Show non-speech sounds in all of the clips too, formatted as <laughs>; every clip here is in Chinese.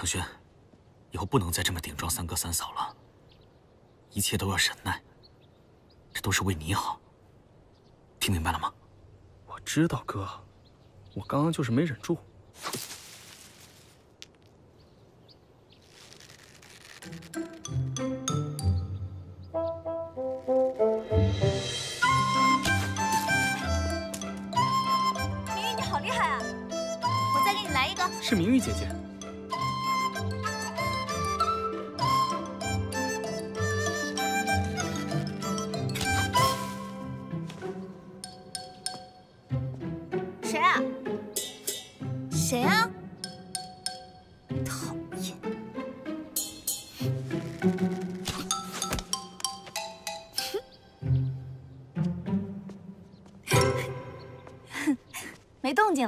程轩，以后不能再这么顶撞三哥三嫂了，一切都要忍耐，这都是为你好。听明白了吗？我知道，哥，我刚刚就是没忍住。明玉，你好厉害啊！我再给你来一个。是明玉姐姐。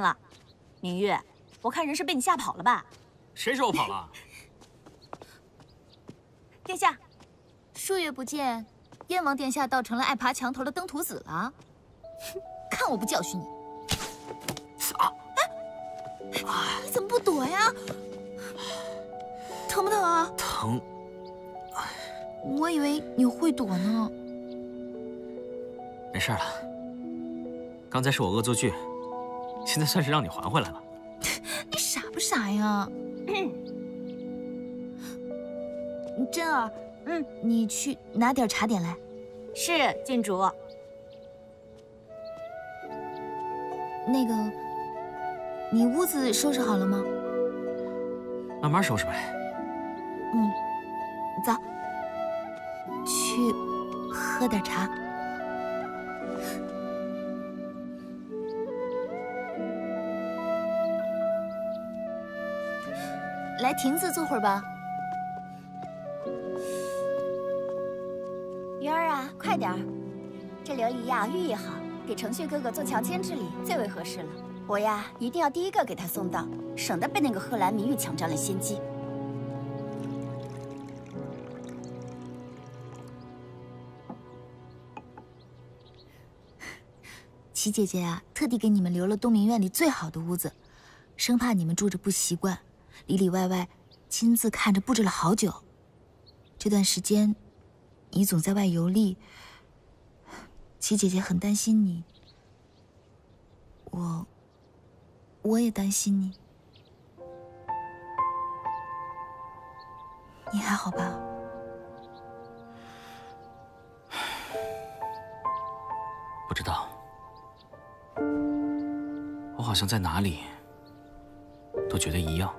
了，明月，我看人是被你吓跑了吧？谁说我跑了？<laughs> 殿下，数月不见，燕王殿下倒成了爱爬墙头的登徒子了。哼，<laughs> 看我不教训你！啊！哎，你怎么不躲呀？疼不疼啊？疼。我以为你会躲呢。没事了，刚才是我恶作剧，现在算是让你还回来了。<laughs> 你傻不傻呀？真儿，嗯，你去拿点茶点来。是，郡主。那个，你屋子收拾好了吗？慢慢收拾呗。嗯，走，去喝点茶。来亭子坐会儿吧。云儿啊，快点儿！这琉璃呀，寓意好，给程旭哥哥做乔迁之礼最为合适了。我呀，一定要第一个给他送到，省得被那个贺兰明玉抢占了先机。齐姐姐啊，特地给你们留了东明院里最好的屋子，生怕你们住着不习惯，里里外外亲自看着布置了好久。这段时间，你总在外游历，齐姐姐很担心你。我，我也担心你。你还好吧？<sighs> 不知道，我好像在哪里都觉得一样，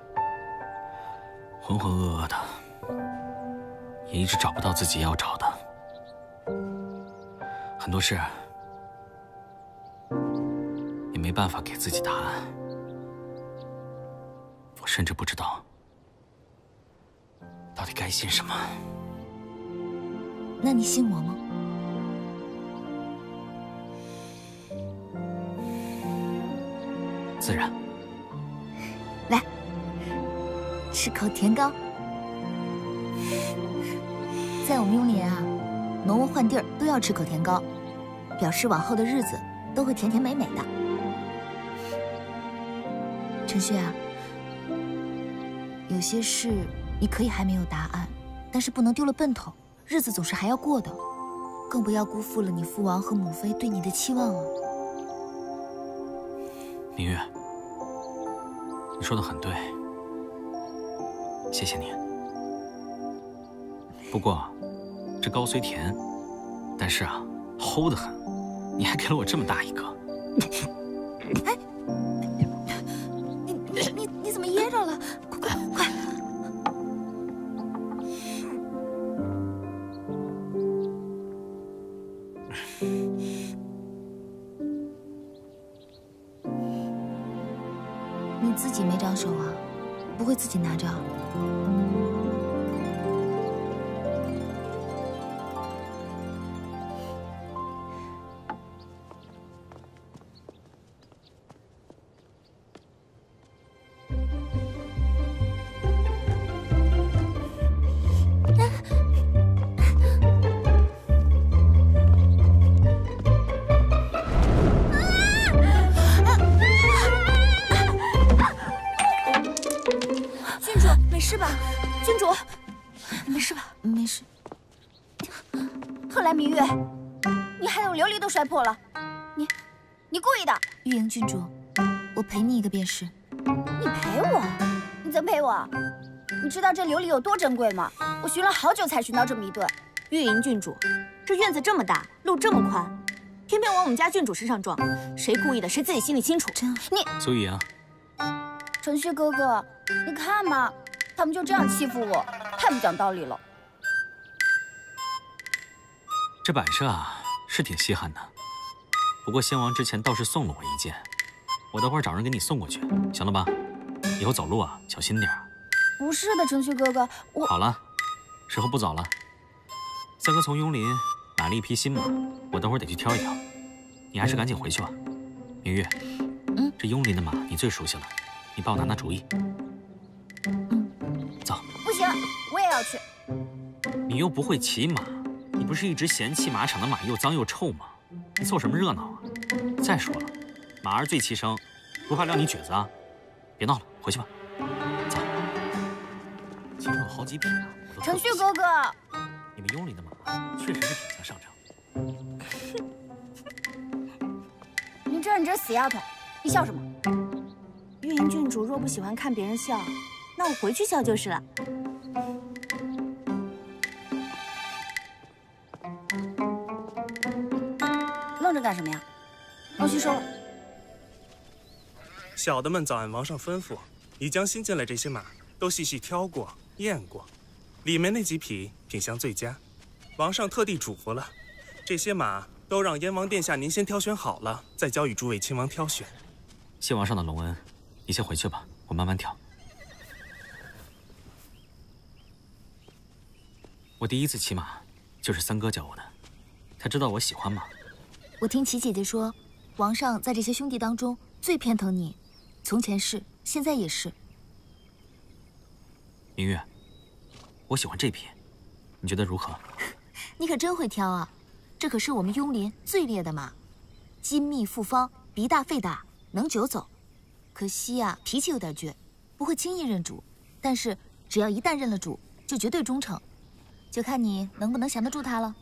浑浑噩噩的，也一直找不到自己要找的。很多事也没办法给自己答案，我甚至不知道到底该信什么。那你信我吗？自然。吃口甜糕。在我们雍连啊，挪窝换地儿都要吃口甜糕，表示往后的日子都会甜甜美美的。陈旭啊，有些事你可以还没有答案，但是不能丢了奔头，日子总是还要过的，更不要辜负了你父王和母妃对你的期望啊。明月，你说的很对，谢谢你。不过，这糕虽甜，但是啊，齁得很。你还给了我这么大一个。摔破了，你，你故意的！玉莹郡主，我赔你一个便是。你赔我？你怎么赔我？你知道这琉璃有多珍贵吗？我寻了好久才寻到这么一对。玉莹郡主，这院子这么大，路这么宽，偏偏往我们家郡主身上撞，谁故意的？谁自己心里清楚。你苏玉莹，程旭哥哥，你看嘛，他们就这样欺负我，太不讲道理了。这摆设啊，是挺稀罕的。不过先王之前倒是送了我一件，我等会儿找人给你送过去，行了吧？以后走路啊，小心点不是的，程旭哥哥，我好了，时候不早了。三哥从雍林买了一匹新马，我等会儿得去挑一挑。你还是赶紧回去吧。明月，嗯，这雍林的马你最熟悉了，你帮我拿拿主意。嗯，走。不行，我也要去。你又不会骑马，你不是一直嫌弃马场的马又脏又臭吗？你凑什么热闹啊？再说了，马儿最齐声，不怕撂你蹶子啊？别闹了，回去吧。走。其中有好几匹啊。程旭哥哥，你们雍里的马确实是品相上乘。<laughs> 你这你这死丫头，你笑什么？玉莹郡主若不喜欢看别人笑，那我回去笑就是了。着干什么呀？东西收了。小的们早按王上吩咐，已将新进来这些马都细细挑过、验过，里面那几匹品相最佳，王上特地嘱咐了，这些马都让燕王殿下您先挑选好了，再交与诸位亲王挑选。谢王上的隆恩，你先回去吧，我慢慢挑。我第一次骑马，就是三哥教我的，他知道我喜欢马。我听齐姐姐说，王上在这些兄弟当中最偏疼你，从前是，现在也是。明月，我喜欢这匹，你觉得如何？<laughs> 你可真会挑啊！这可是我们雍林最烈的马，筋密复方，鼻大肺大，能久走。可惜呀、脾气有点倔，不会轻易认主。但是只要一旦认了主，就绝对忠诚。就看你能不能降得住他了。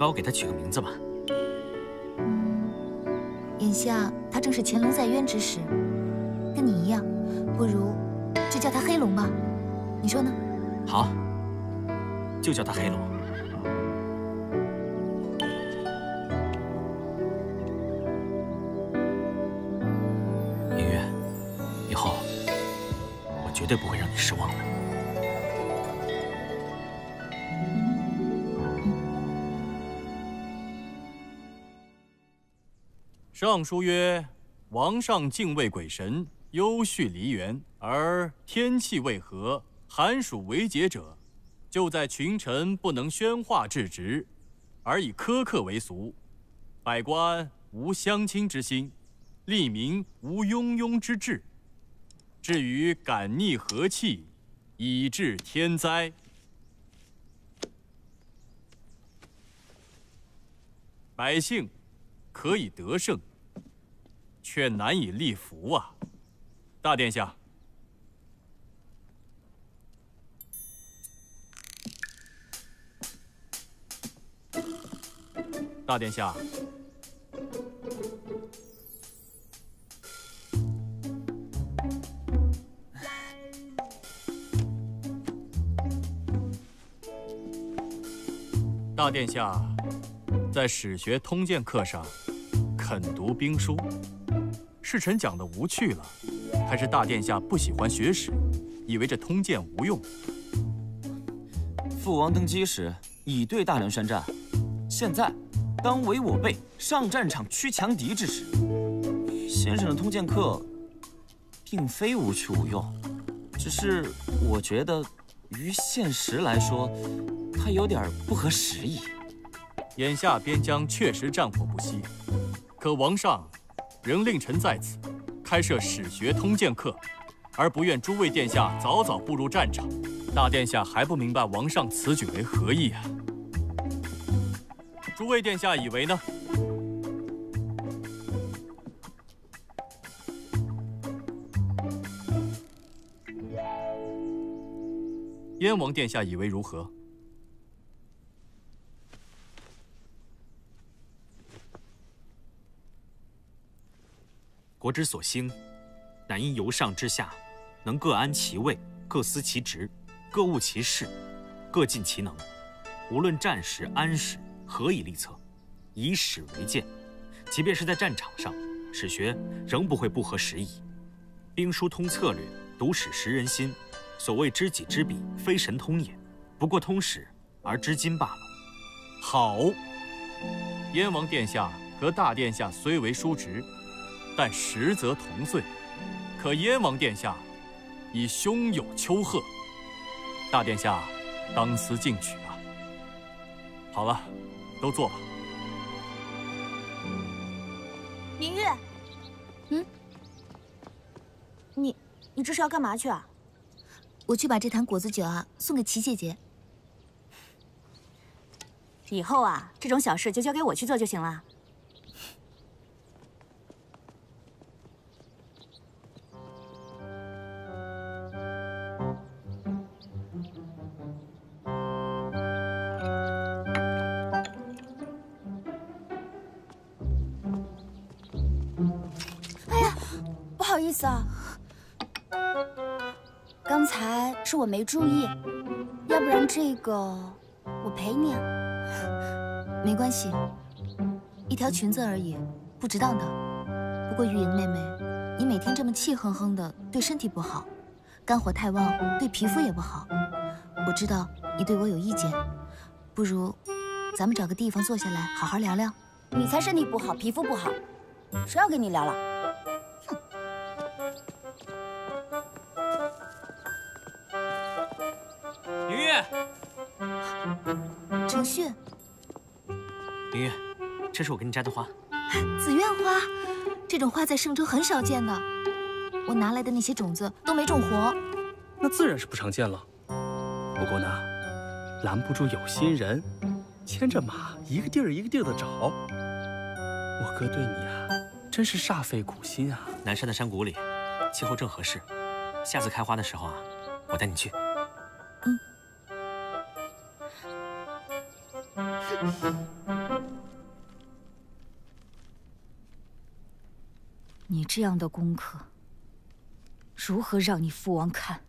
帮我给他取个名字吧。眼下他正是潜龙在渊之时，跟你一样，不如就叫他黑龙吧。你说呢？好，就叫他黑龙。上书曰：“王上敬畏鬼神，忧恤梨园，而天气未和，寒暑为节者，就在群臣不能宣化致职，而以苛刻为俗，百官无相亲之心，利民无庸庸之志。至于感逆和气，以致天灾。百姓可以得胜。”却难以立服啊，大殿下。大殿下。大殿下在史学通鉴课上肯读兵书。是臣讲的无趣了，还是大殿下不喜欢学史，以为这通鉴无用？父王登基时已对大梁宣战，现在当为我辈上战场驱强敌之时。先生的通鉴课并非无趣无用，只是我觉得于现实来说。它有点不合时宜。眼下边疆确实战火不息，可王上仍令臣在此开设史学通鉴课，而不愿诸位殿下早早步入战场。大殿下还不明白王上此举为何意啊？诸位殿下以为呢？燕王殿下以为如何？国之所兴，乃因由上至下，能各安其位，各司其职，各务其事，各尽其能。无论战时、安时，何以立策？以史为鉴，即便是在战场上，史学仍不会不合时宜。兵书通策略，读史识人心。所谓知己知彼，非神通也，不过通史而知今罢了。好，燕王殿下和大殿下虽为叔侄。但实则同岁，可燕王殿下已胸有丘壑，大殿下当思进取啊！好了，都坐吧。明月，嗯，你你这是要干嘛去啊？我去把这坛果子酒啊送给齐姐姐。以后啊，这种小事就交给我去做就行了。没注意，要不然这个我赔你啊。没关系，一条裙子而已，不值当的。不过玉莹妹妹，你每天这么气哼哼的，对身体不好，肝火太旺，对皮肤也不好。我知道你对我有意见，不如咱们找个地方坐下来好好聊聊。你才身体不好，皮肤不好，谁要跟你聊了？是我给你摘的花，紫苑花，这种花在盛州很少见的。我拿来的那些种子都没种活，那自然是不常见了。不过呢，拦不住有心人，牵着马一个地儿一个地儿的找。我哥对你啊，真是煞费苦心啊。南山的山谷里，气候正合适，下次开花的时候啊，我带你去。你这样的功课，如何让你父王看？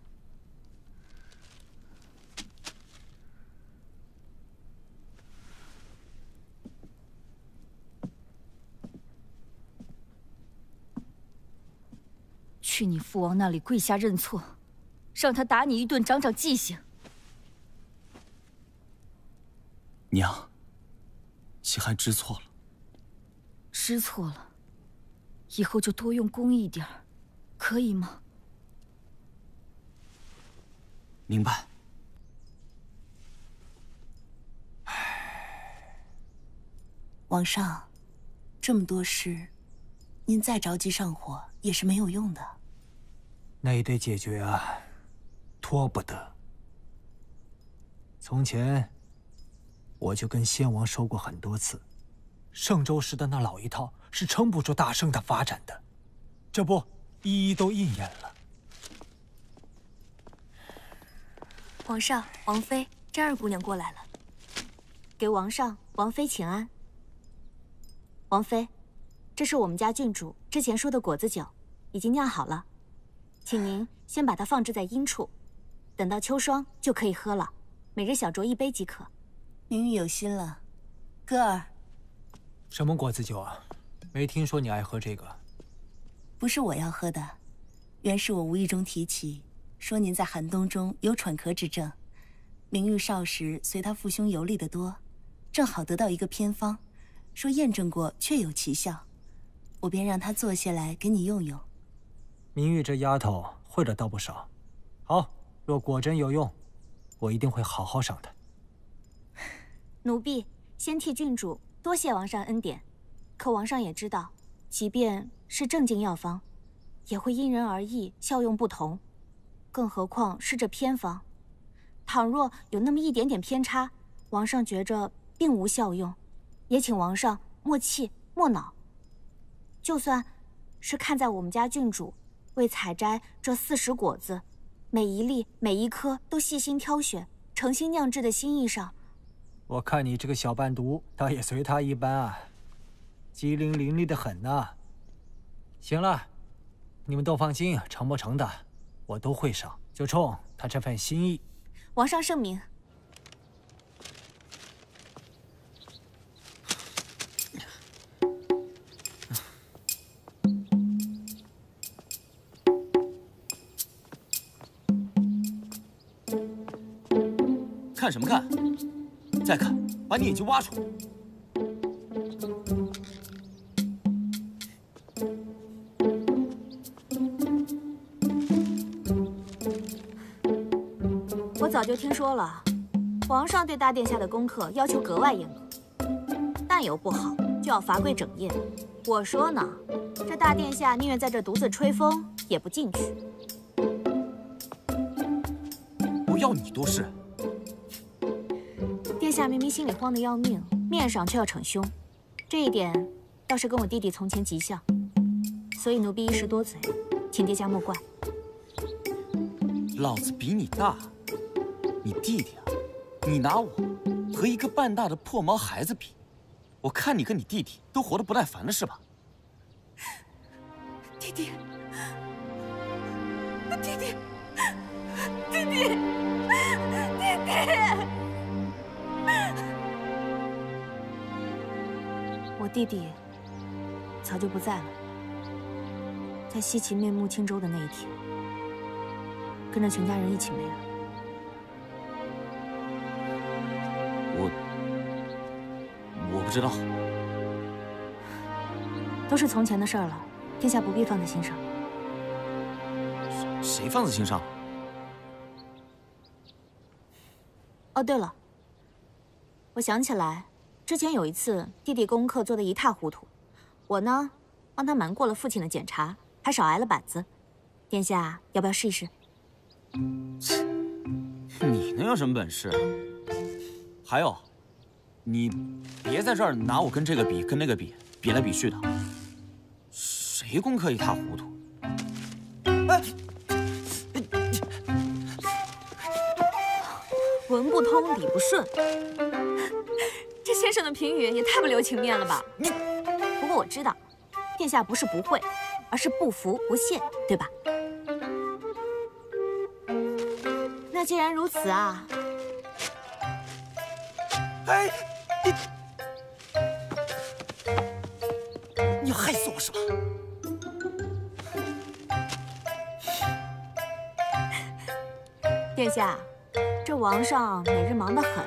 去你父王那里跪下认错，让他打你一顿，长长记性。娘。西汉知错了，知错了，以后就多用功一点可以吗？明白。皇上，这么多事，您再着急上火也是没有用的。那也得解决啊，拖不得。从前。我就跟先王说过很多次，盛州时的那老一套是撑不住大圣的发展的，这不一一都应验了。皇上，王妃，这二姑娘过来了，给王上、王妃请安。王妃，这是我们家郡主之前说的果子酒，已经酿好了，请您先把它放置在阴处，等到秋霜就可以喝了。每日小酌一杯即可。明玉有心了，歌儿。什么果子酒啊？没听说你爱喝这个。不是我要喝的，原是我无意中提起，说您在寒冬中有喘咳之症。明玉少时随他父兄游历的多，正好得到一个偏方，说验证过确有奇效，我便让他做下来给你用用。明玉这丫头会的倒不少，好，若果真有用，我一定会好好赏她。奴婢先替郡主多谢王上恩典，可王上也知道，即便是正经药方，也会因人而异，效用不同，更何况是这偏方。倘若有那么一点点偏差，王上觉着并无效用，也请王上莫气莫恼。就算是看在我们家郡主为采摘这四十果子，每一粒每一颗都细心挑选、诚心酿制的心意上，我看你这个小伴读倒也随他一般啊，机灵伶俐的很呐。行了，你们都放心，成不成的，我都会上，就冲他这份心意。王上圣明。看什么看？再看，把你眼睛挖出来！我早就听说了，皇上对大殿下的功课要求格外严格，但有不好就要罚跪整夜。我说呢，这大殿下宁愿在这独自吹风，也不进去。不要你多事。殿下明明心里慌得要命，面上却要逞凶，这一点倒是跟我弟弟从前极像。所以奴婢一时多嘴，请殿下莫怪。老子比你大，你弟弟啊？你拿我和一个半大的破毛孩子比，我看你跟你弟弟都活得不耐烦了是吧？弟弟，弟弟，弟弟，弟弟弟早就不在了，在西岐面目青州的那一天，跟着全家人一起没了。我我不知道，都是从前的事儿了，殿下不必放在心上。谁放在心上？哦，对了，我想起来。之前有一次，弟弟功课做得一塌糊涂，我呢帮他瞒过了父亲的检查，还少挨了板子。殿下要不要试一试？你能有什么本事？还有，你别在这儿拿我跟这个比，跟那个比，比来比去的。谁功课一塌糊涂？哎，文不通，理不顺。这先生的评语也太不留情面了吧！不过我知道，殿下不是不会，而是不服不屑，对吧？那既然如此啊，哎，你你要害死我是吧？殿下，这王上每日忙得很。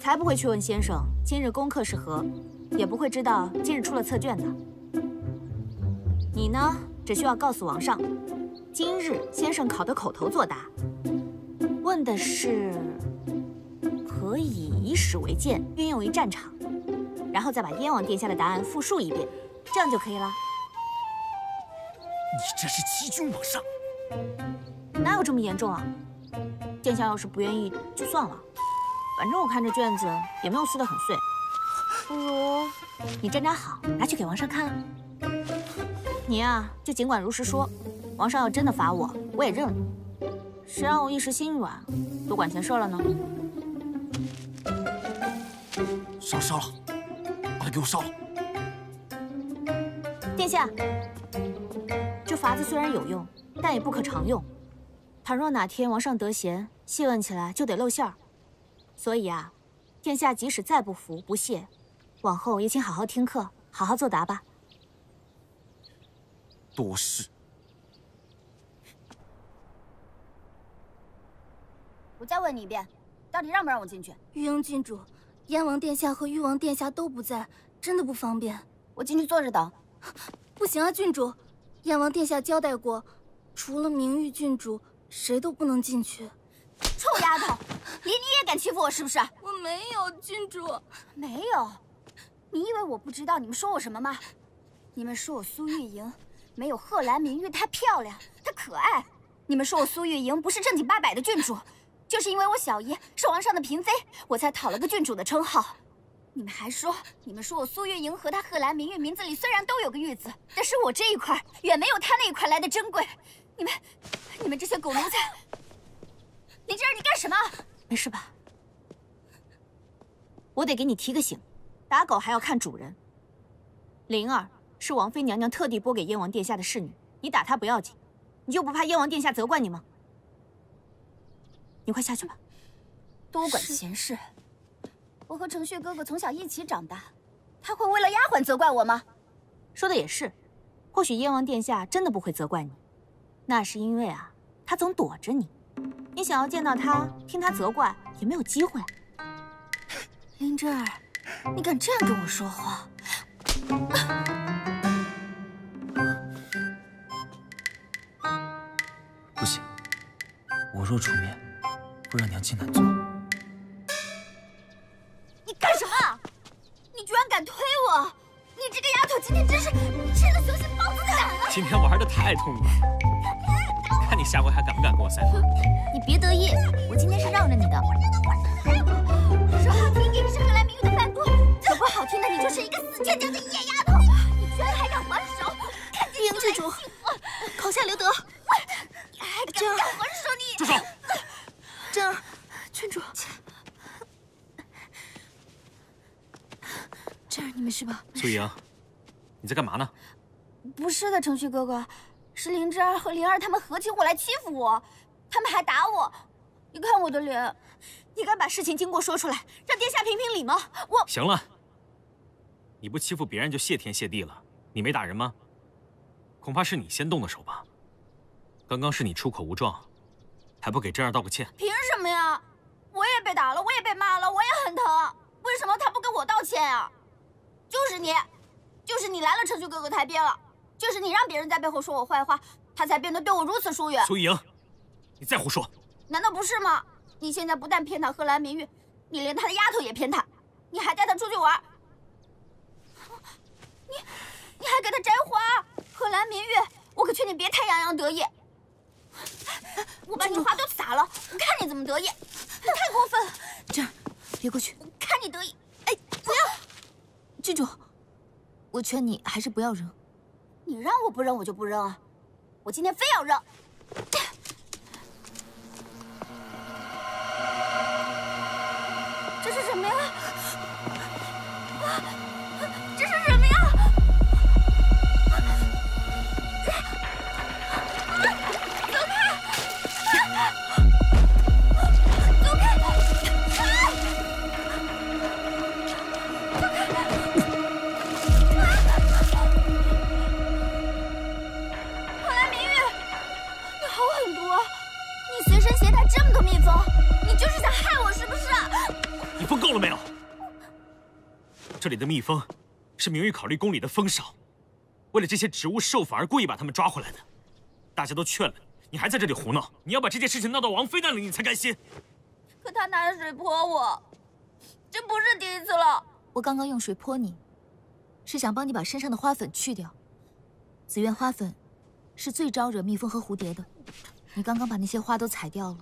才不会去问先生今日功课是何，也不会知道今日出了测卷的。你呢，只需要告诉王上，今日先生考的口头作答，问的是可以以史为鉴，运用于战场，然后再把燕王殿下的答案复述一遍，这样就可以了。你这是欺君罔上，哪有这么严重啊？殿下要是不愿意，就算了。反正我看这卷子也没有撕得很碎，不如你沾沾好，拿去给王上看。你呀，就尽管如实说。王上要真的罚我，我也认了。谁让我一时心软，多管闲事了呢？烧烧了，把它给我烧了。殿下，这法子虽然有用，但也不可常用。倘若哪天王上得闲，细问起来就得露馅儿。所以啊，殿下即使再不服不屑，往后也请好好听课，好好作答吧。多事。我再问你一遍，到底让不让我进去？玉英郡主，燕王殿下和誉王殿下都不在，真的不方便。我进去坐着等。不行啊，郡主，燕王殿下交代过，除了明玉郡主，谁都不能进去。臭丫头，连你也敢欺负我是不是？我没有，郡主，没有。你以为我不知道你们说我什么吗？你们说我苏玉莹没有贺兰明玉她漂亮，她可爱。你们说我苏玉莹不是正经八百的郡主。就是因为我小姨是王上的嫔妃，我才讨了个郡主的称号。你们还说，你们说我苏玉莹和她贺兰明玉名字里虽然都有个玉字，但是我这一块远没有她那一块来的珍贵。你们，你们这些狗奴才！林芝儿，你干什么？没事吧？我得给你提个醒，打狗还要看主人。灵儿是王妃娘娘特地拨给燕王殿下的侍女，你打她不要紧，你就不怕燕王殿下责怪你吗？你快下去吧，多管闲事。我和程旭哥哥从小一起长大，他会为了丫鬟责怪我吗？说的也是，或许燕王殿下真的不会责怪你，那是因为啊，他总躲着你，你想要见到他，听他责怪也没有机会。林芝儿，你敢这样跟我说话？<coughs> 不行，我若出面。会让娘亲难做。你干什么？你居然敢推我！你这个丫头今天真是吃了雄心豹子胆了！今天玩的太痛了，看你下回还敢不敢跟我赛跑？你别得意，我今天是让着你的。说好听点你是贺兰明玉的伴读，说不好听的你就是一个死倔强的野丫头！你居然还敢还手！看见宁郡主，口下留德。你还敢还手？你住手！真儿，郡主，真儿，你没事吧？苏莹，你在干嘛呢？不是的，程旭哥哥，是灵芝儿和灵儿他们合起伙来欺负我，他们还打我。你看我的脸，你敢把事情经过说出来，让殿下评评理吗？我行了，你不欺负别人就谢天谢地了。你没打人吗？恐怕是你先动的手吧？刚刚是你出口无状。还不给真儿道个歉？凭什么呀？我也被打了，我也被骂了，我也很疼。为什么他不跟我道歉呀？就是你，就是你来了程旭哥哥台边了，就是你让别人在背后说我坏话，他才变得对我如此疏远。苏莹，你再胡说！难道不是吗？你现在不但偏袒贺兰明玉，你连他的丫头也偏袒，你还带他出去玩，你你还给他摘花。贺兰明玉，我可劝你别太洋洋得意。我把你花都撒了，我看你怎么得意！你太过分了，这儿，别过去！我看你得意！哎，不要！郡主，我劝你还是不要扔。你让我不扔，我就不扔啊！我今天非要扔！够了没有？这里的蜜蜂是明玉考虑宫里的风少，为了这些植物授粉而故意把他们抓回来的。大家都劝了你，还在这里胡闹！你要把这件事情闹到王妃那里，你才甘心。可他拿着水泼我，这不是第一次了。我刚刚用水泼你，是想帮你把身上的花粉去掉。紫苑花粉是最招惹蜜蜂和蝴蝶的。你刚刚把那些花都采掉了，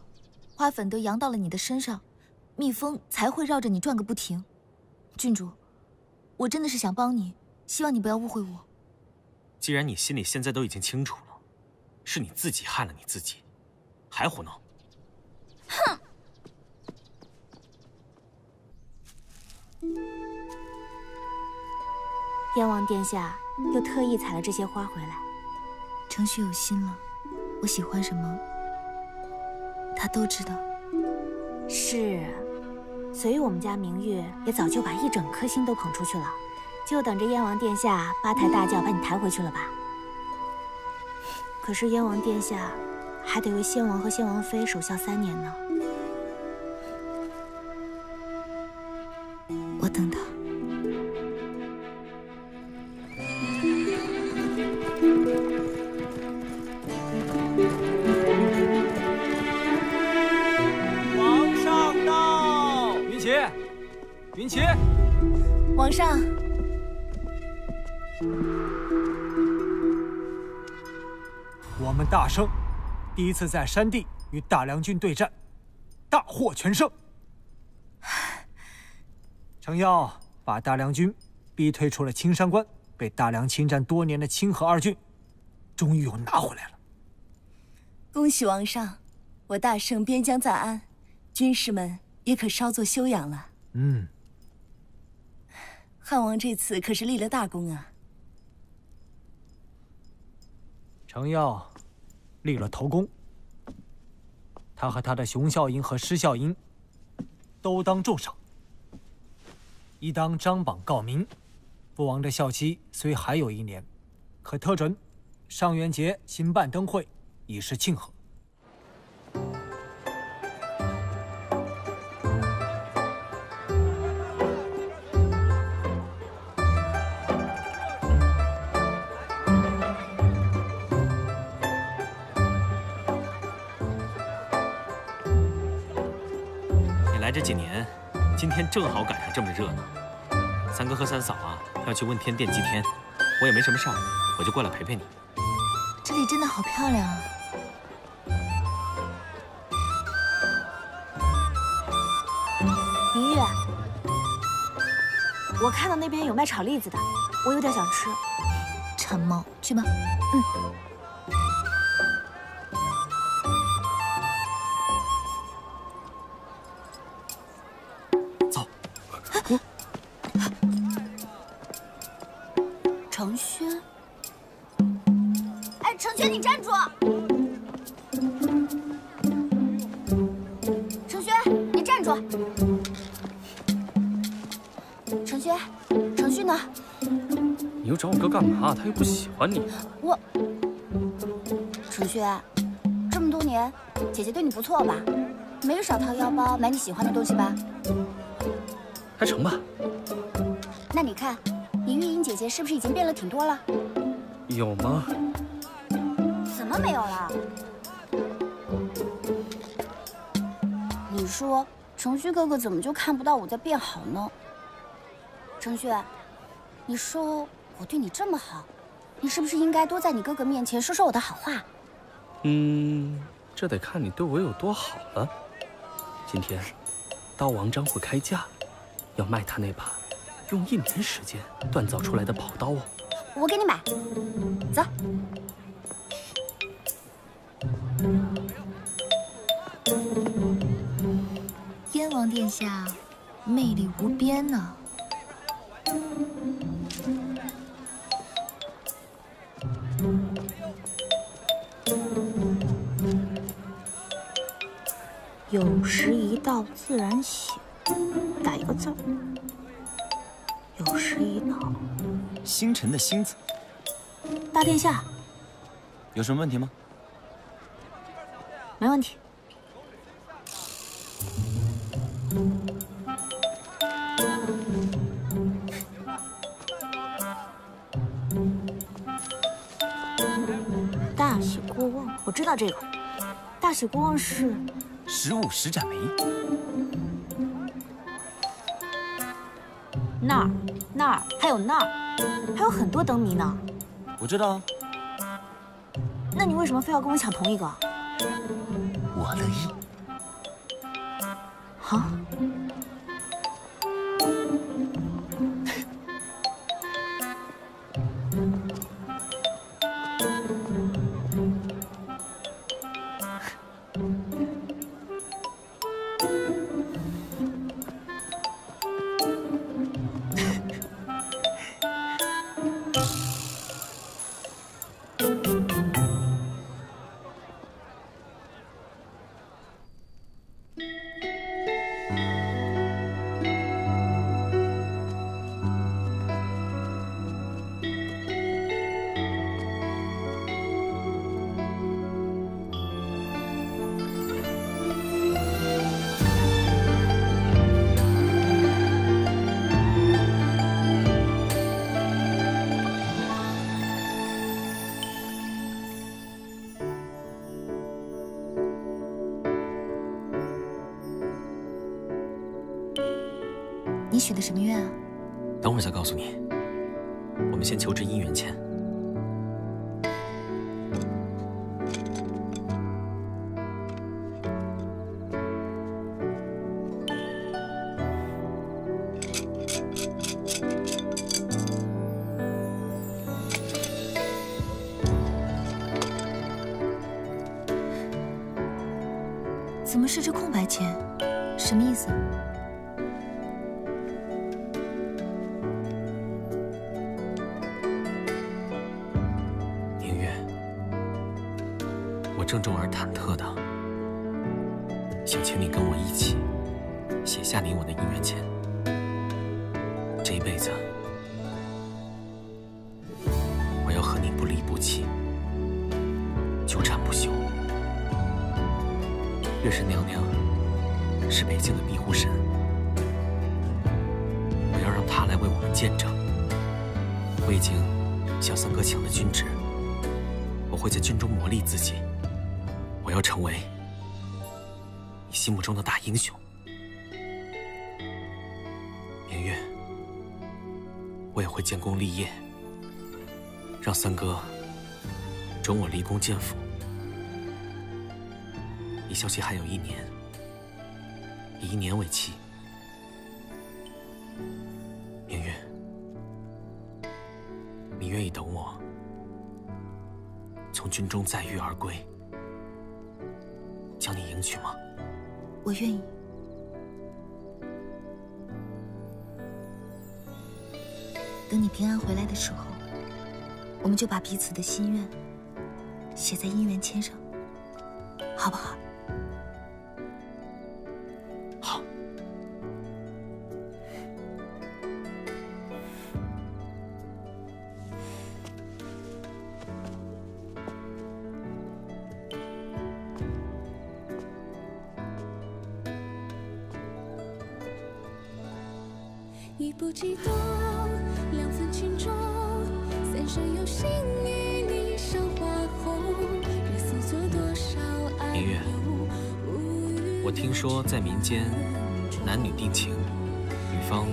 花粉都扬到了你的身上。蜜蜂才会绕着你转个不停，郡主，我真的是想帮你，希望你不要误会我。既然你心里现在都已经清楚了，是你自己害了你自己，还胡闹？哼！燕王殿下又特意采了这些花回来。程旭有心了，我喜欢什么，他都知道。是，所以我们家明玉也早就把一整颗心都捧出去了，就等着燕王殿下八抬大轿把你抬回去了吧。可是燕王殿下还得为先王和先王妃守孝三年呢。皇上，我们大圣第一次在山地与大梁军对战，大获全胜。程耀把大梁军逼退出了青山关，被大梁侵占多年的清河二郡，终于又拿回来了。恭喜王上，我大胜边疆在安，军士们也可稍作休养了。嗯，汉王这次可是立了大功啊！程耀立了头功，他和他的熊孝英和施孝英都当重赏。一当张榜告明，父王的孝期虽还有一年，可特准上元节新办灯会，以示庆贺。来这几年，今天正好赶上这么热闹。三哥和三嫂啊，要去问天殿祭天，我也没什么事儿，我就过来陪陪你。这里真的好漂亮啊！明玉，我看到那边有卖炒栗子的，我有点想吃。馋猫，去吧。嗯。又不喜欢你。我，程轩，这么多年，姐姐对你不错吧？没有少掏腰包买你喜欢的东西吧？还成吧。那你看，你玉英姐姐是不是已经变了挺多了？有吗？怎么没有了？你说程旭哥哥怎么就看不到我在变好呢？程旭，你说我对你这么好，你是不是应该多在你哥哥面前说说我的好话？嗯，这得看你对我有多好了。今天，刀王张会开价，要卖他那把用一年时间锻造出来的宝刀哦。我给你买，走。燕王殿下，魅力无边呢。有时一道自然醒，打一个字儿。有时一道，星辰的星字。大殿下，有什么问题吗？没问题。大喜过望，我知道这个。大喜过望是十五十盏梅。那儿，那儿，还有那儿，还有很多灯谜呢。我知道啊。那你为什么非要跟我抢同一个？我乐意。想请你跟我一起写下你我的姻缘签。这一辈子，我要和你不离不弃，纠缠不休。月神娘娘是北境的庇护神，我要让她来为我们见证。我已经向三哥抢了军职，我会在军中磨砺自己，我要成为你心目中的大英雄。明月，我也会建功立业，让三哥准我离宫见父。离消息还有一年，以一年为期。明月，你愿意等我从军中载誉而归，将你迎娶吗？我愿意。等你平安回来的时候，我们就把彼此的心愿写在姻缘签上，好不好？间，男女定情，女方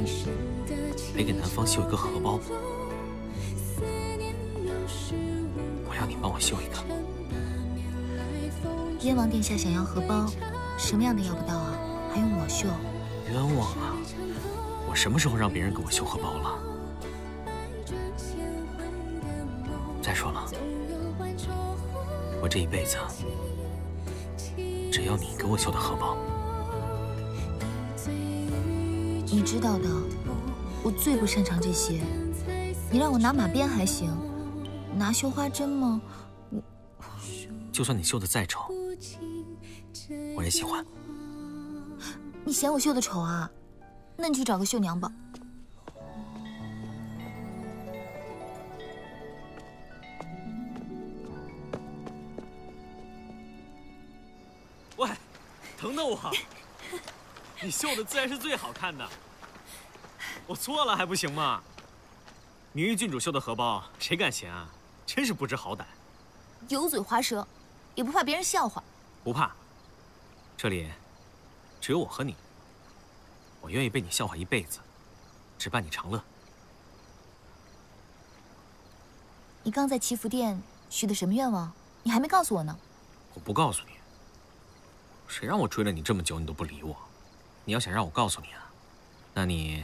得给男方绣一个荷包。我要你帮我绣一个。燕王殿下想要荷包，什么样的要不到啊？还用我绣？冤枉啊！我什么时候让别人给我绣荷包了？再说了，我这一辈子只要你给我绣的荷包。知道的，我最不擅长这些。你让我拿马鞭还行，拿绣花针吗？就算你绣的再丑，我也喜欢。你嫌我绣的丑啊？那你去找个绣娘吧。喂，等等我！你绣的自然是最好看的。我错了还不行吗？明玉郡主绣的荷包，谁敢嫌啊？真是不知好歹。油嘴滑舌，也不怕别人笑话。不怕。这里只有我和你。我愿意被你笑话一辈子，只伴你长乐。你刚在祈福殿许的什么愿望？你还没告诉我呢。我不告诉你。谁让我追了你这么久，你都不理我？你要想让我告诉你啊，那你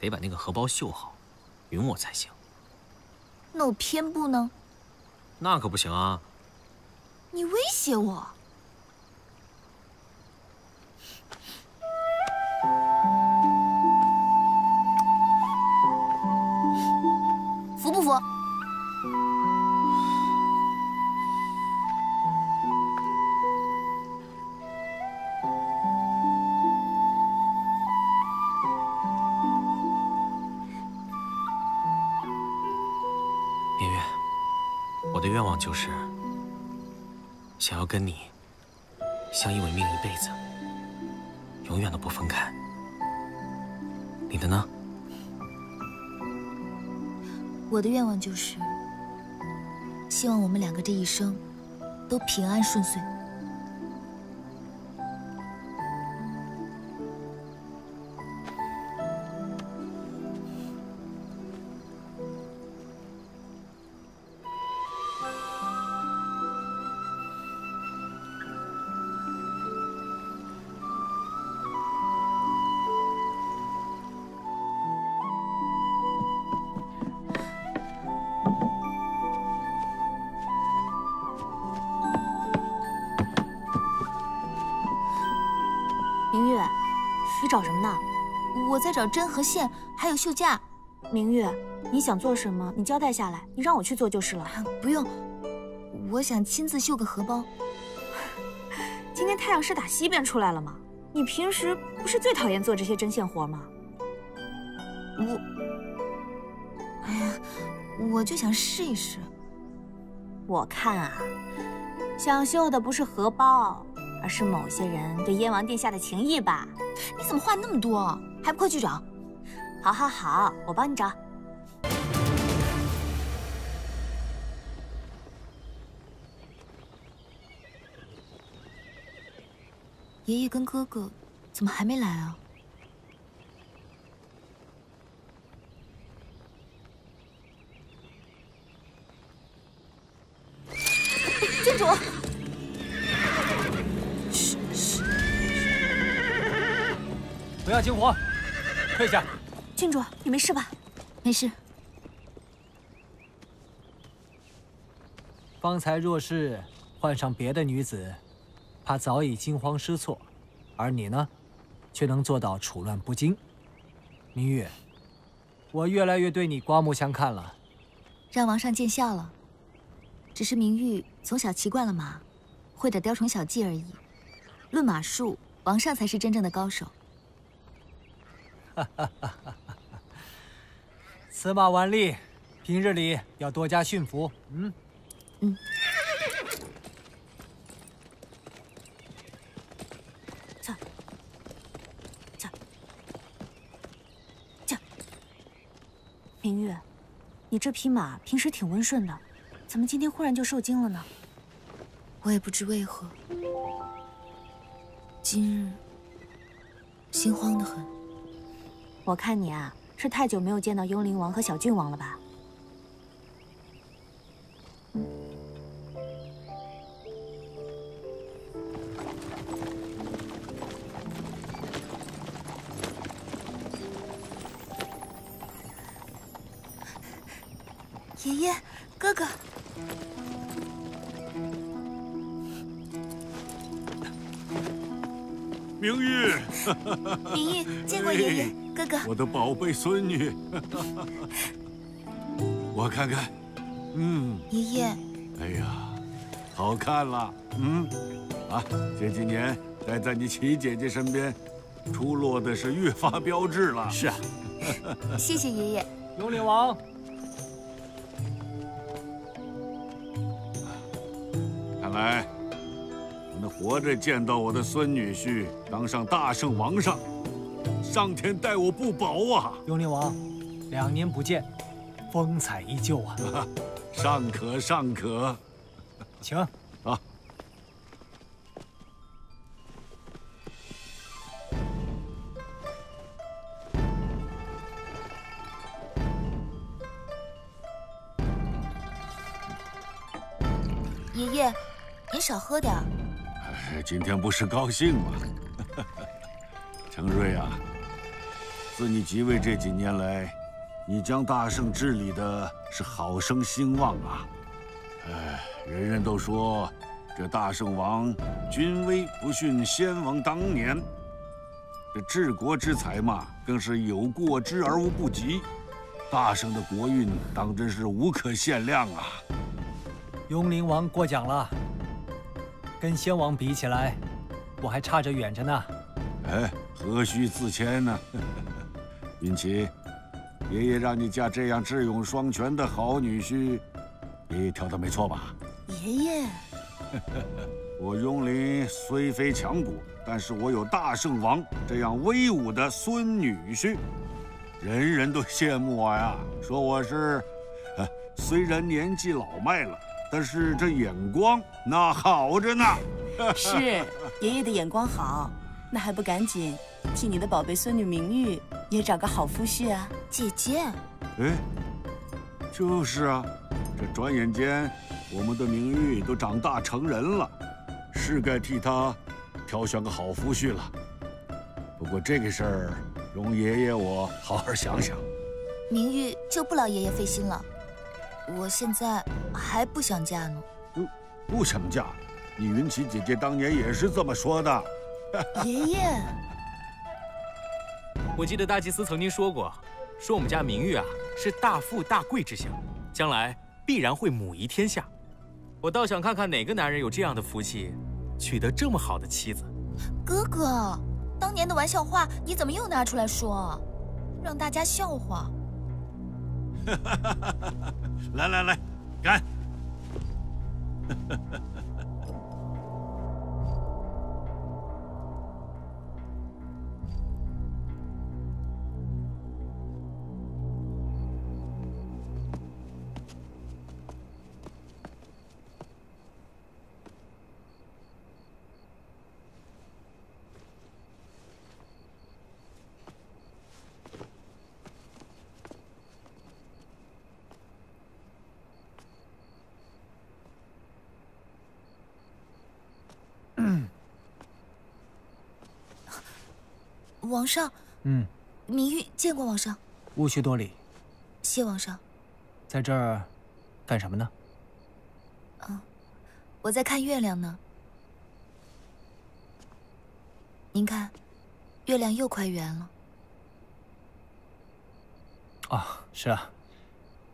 得把那个荷包绣好，允我才行。那我偏不呢？那可不行啊！你威胁我？就是想要跟你相依为命一辈子，永远都不分开。你的呢？我的愿望就是，希望我们两个这一生都平安顺遂。找针和线，还有绣架。明玉，你想做什么？你交代下来，你让我去做就是了。不用，我想亲自绣个荷包。<laughs> 今天太阳是打西边出来了吗？你平时不是最讨厌做这些针线活吗？我，哎呀，我就想试一试。我看啊，想绣的不是荷包，而是某些人对燕王殿下的情谊吧？你怎么话那么多？还不快去找！好，好，好，我帮你找。爷爷跟哥哥怎么还没来啊？不要惊慌，退下。郡主，你没事吧？没事。方才若是换上别的女子，怕早已惊慌失措，而你呢，却能做到处乱不惊。明玉，我越来越对你刮目相看了。让王上见笑了。只是明玉从小骑惯了马，会点雕虫小技而已。论马术，王上才是真正的高手。哈哈哈哈哈！此马顽力，平日里要多加驯服。嗯，嗯。驾，驾，驾。明玉，你这匹马平时挺温顺的。怎么今天忽然就受惊了呢？我也不知为何，今日心慌的很。我看你啊，是太久没有见到幽灵王和小郡王了吧？爷爷，哥哥。明玉，明玉，<laughs> 见过爷爷，哥哥。我的宝贝孙女，<laughs> 我看看，嗯，爷爷。哎呀，好看了，嗯，啊，这几年待在你齐姐姐身边，出落的是越发标致了。是啊，<laughs> 谢谢爷爷。幽灵王，看来。能活着见到我的孙女婿当上大圣王上，上天待我不薄啊！幽灵王，两年不见，风采依旧啊！<laughs> 尚可，尚可。<laughs> 请啊。爷爷，您少喝点儿。今天不是高兴吗？<laughs> 程瑞啊，自你即位这几年来，你将大圣治理的是好生兴旺啊！哎，人人都说这大圣王君威不逊先王当年，这治国之才嘛，更是有过之而无不及。大圣的国运当真是无可限量啊！雍灵王过奖了。跟先王比起来，我还差着远着呢。哎，何须自谦呢？<laughs> 云奇，爷爷让你嫁这样智勇双全的好女婿，爷爷挑的没错吧？爷爷，<laughs> 我雍林虽非强国，但是我有大圣王这样威武的孙女婿，人人都羡慕我呀，说我是，虽然年纪老迈了。但是这眼光那好着呢，<laughs> <laughs> 是爷爷的眼光好，那还不赶紧替你的宝贝孙女明玉也找个好夫婿啊？姐姐，哎，就是啊，这转眼间我们的明玉都长大成人了，是该替她挑选个好夫婿了。不过这个事儿，容爷爷我好好想想。明玉就不劳爷爷费心了。我现在还不想嫁呢。不，不想嫁？你云奇姐姐当年也是这么说的。<laughs> 爷爷，我记得大祭司曾经说过，说我们家明玉啊是大富大贵之相，将来必然会母仪天下。我倒想看看哪个男人有这样的福气，娶得这么好的妻子。哥哥，当年的玩笑话你怎么又拿出来说，让大家笑话？<laughs> 来来来，干！上，嗯，明玉见过王上。无需多礼。谢王上。在这儿干什么呢？嗯，我在看月亮呢。您看，月亮又快圆了。啊，是啊，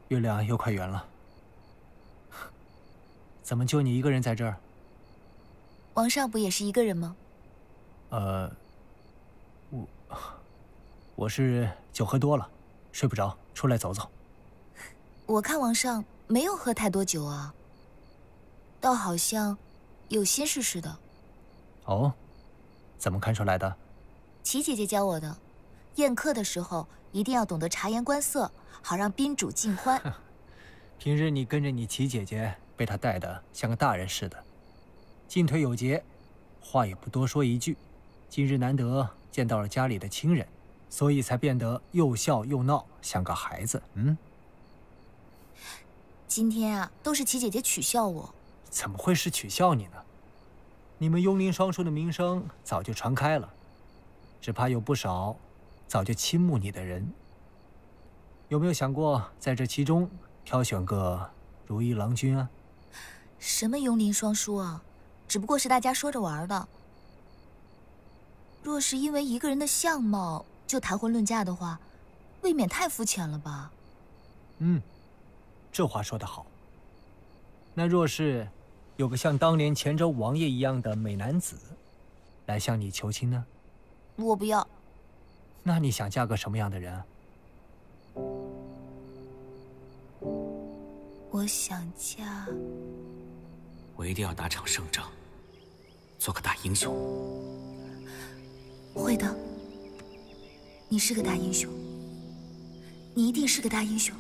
月亮又快圆了。怎么就你一个人在这儿？王上不也是一个人吗？呃，我我是酒喝多了，睡不着，出来走走。我看王上没有喝太多酒啊，倒好像有心事似的。哦，怎么看出来的？齐姐姐教我的，宴客的时候一定要懂得察言观色，好让宾主尽欢。<laughs> 平日你跟着你齐姐姐，被她带的像个大人似的，进退有节，话也不多说一句。今日难得见到了家里的亲人，所以才变得又笑又闹，像个孩子。嗯。今天啊，都是齐姐姐取笑我。怎么会是取笑你呢？你们雍林双叔的名声早就传开了，只怕有不少早就倾慕你的人。有没有想过在这其中挑选个如意郎君啊？什么雍林双叔啊，只不过是大家说着玩的。若是因为一个人的相貌就谈婚论嫁的话，未免太肤浅了吧？嗯。这话说得好。那若是有个像当年前州王爷一样的美男子，来向你求亲呢？我不要。那你想嫁个什么样的人？我想嫁……我一定要打场胜仗，做个大英雄。会的。你是个大英雄。你一定是个大英雄。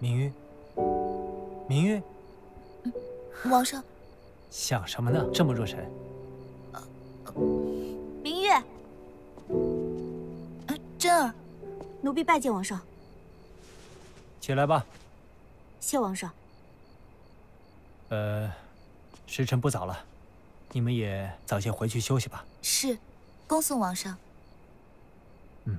明玉，明玉，王上，想什么呢？这么入神。明玉，真儿，奴婢拜见王上。起来吧。谢王上。呃，时辰不早了，你们也早些回去休息吧。是，恭送王上。嗯。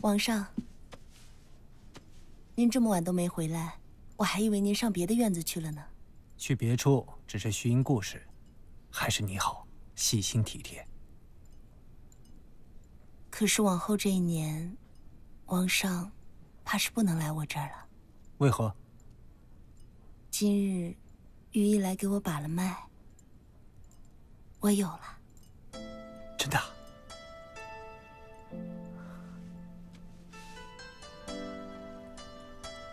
王上，您这么晚都没回来，我还以为您上别的院子去了呢。去别处只是虚应故事，还是你好，细心体贴。可是往后这一年，皇上怕是不能来我这儿了。为何？今日御医来给我把了脉，我有了。真的？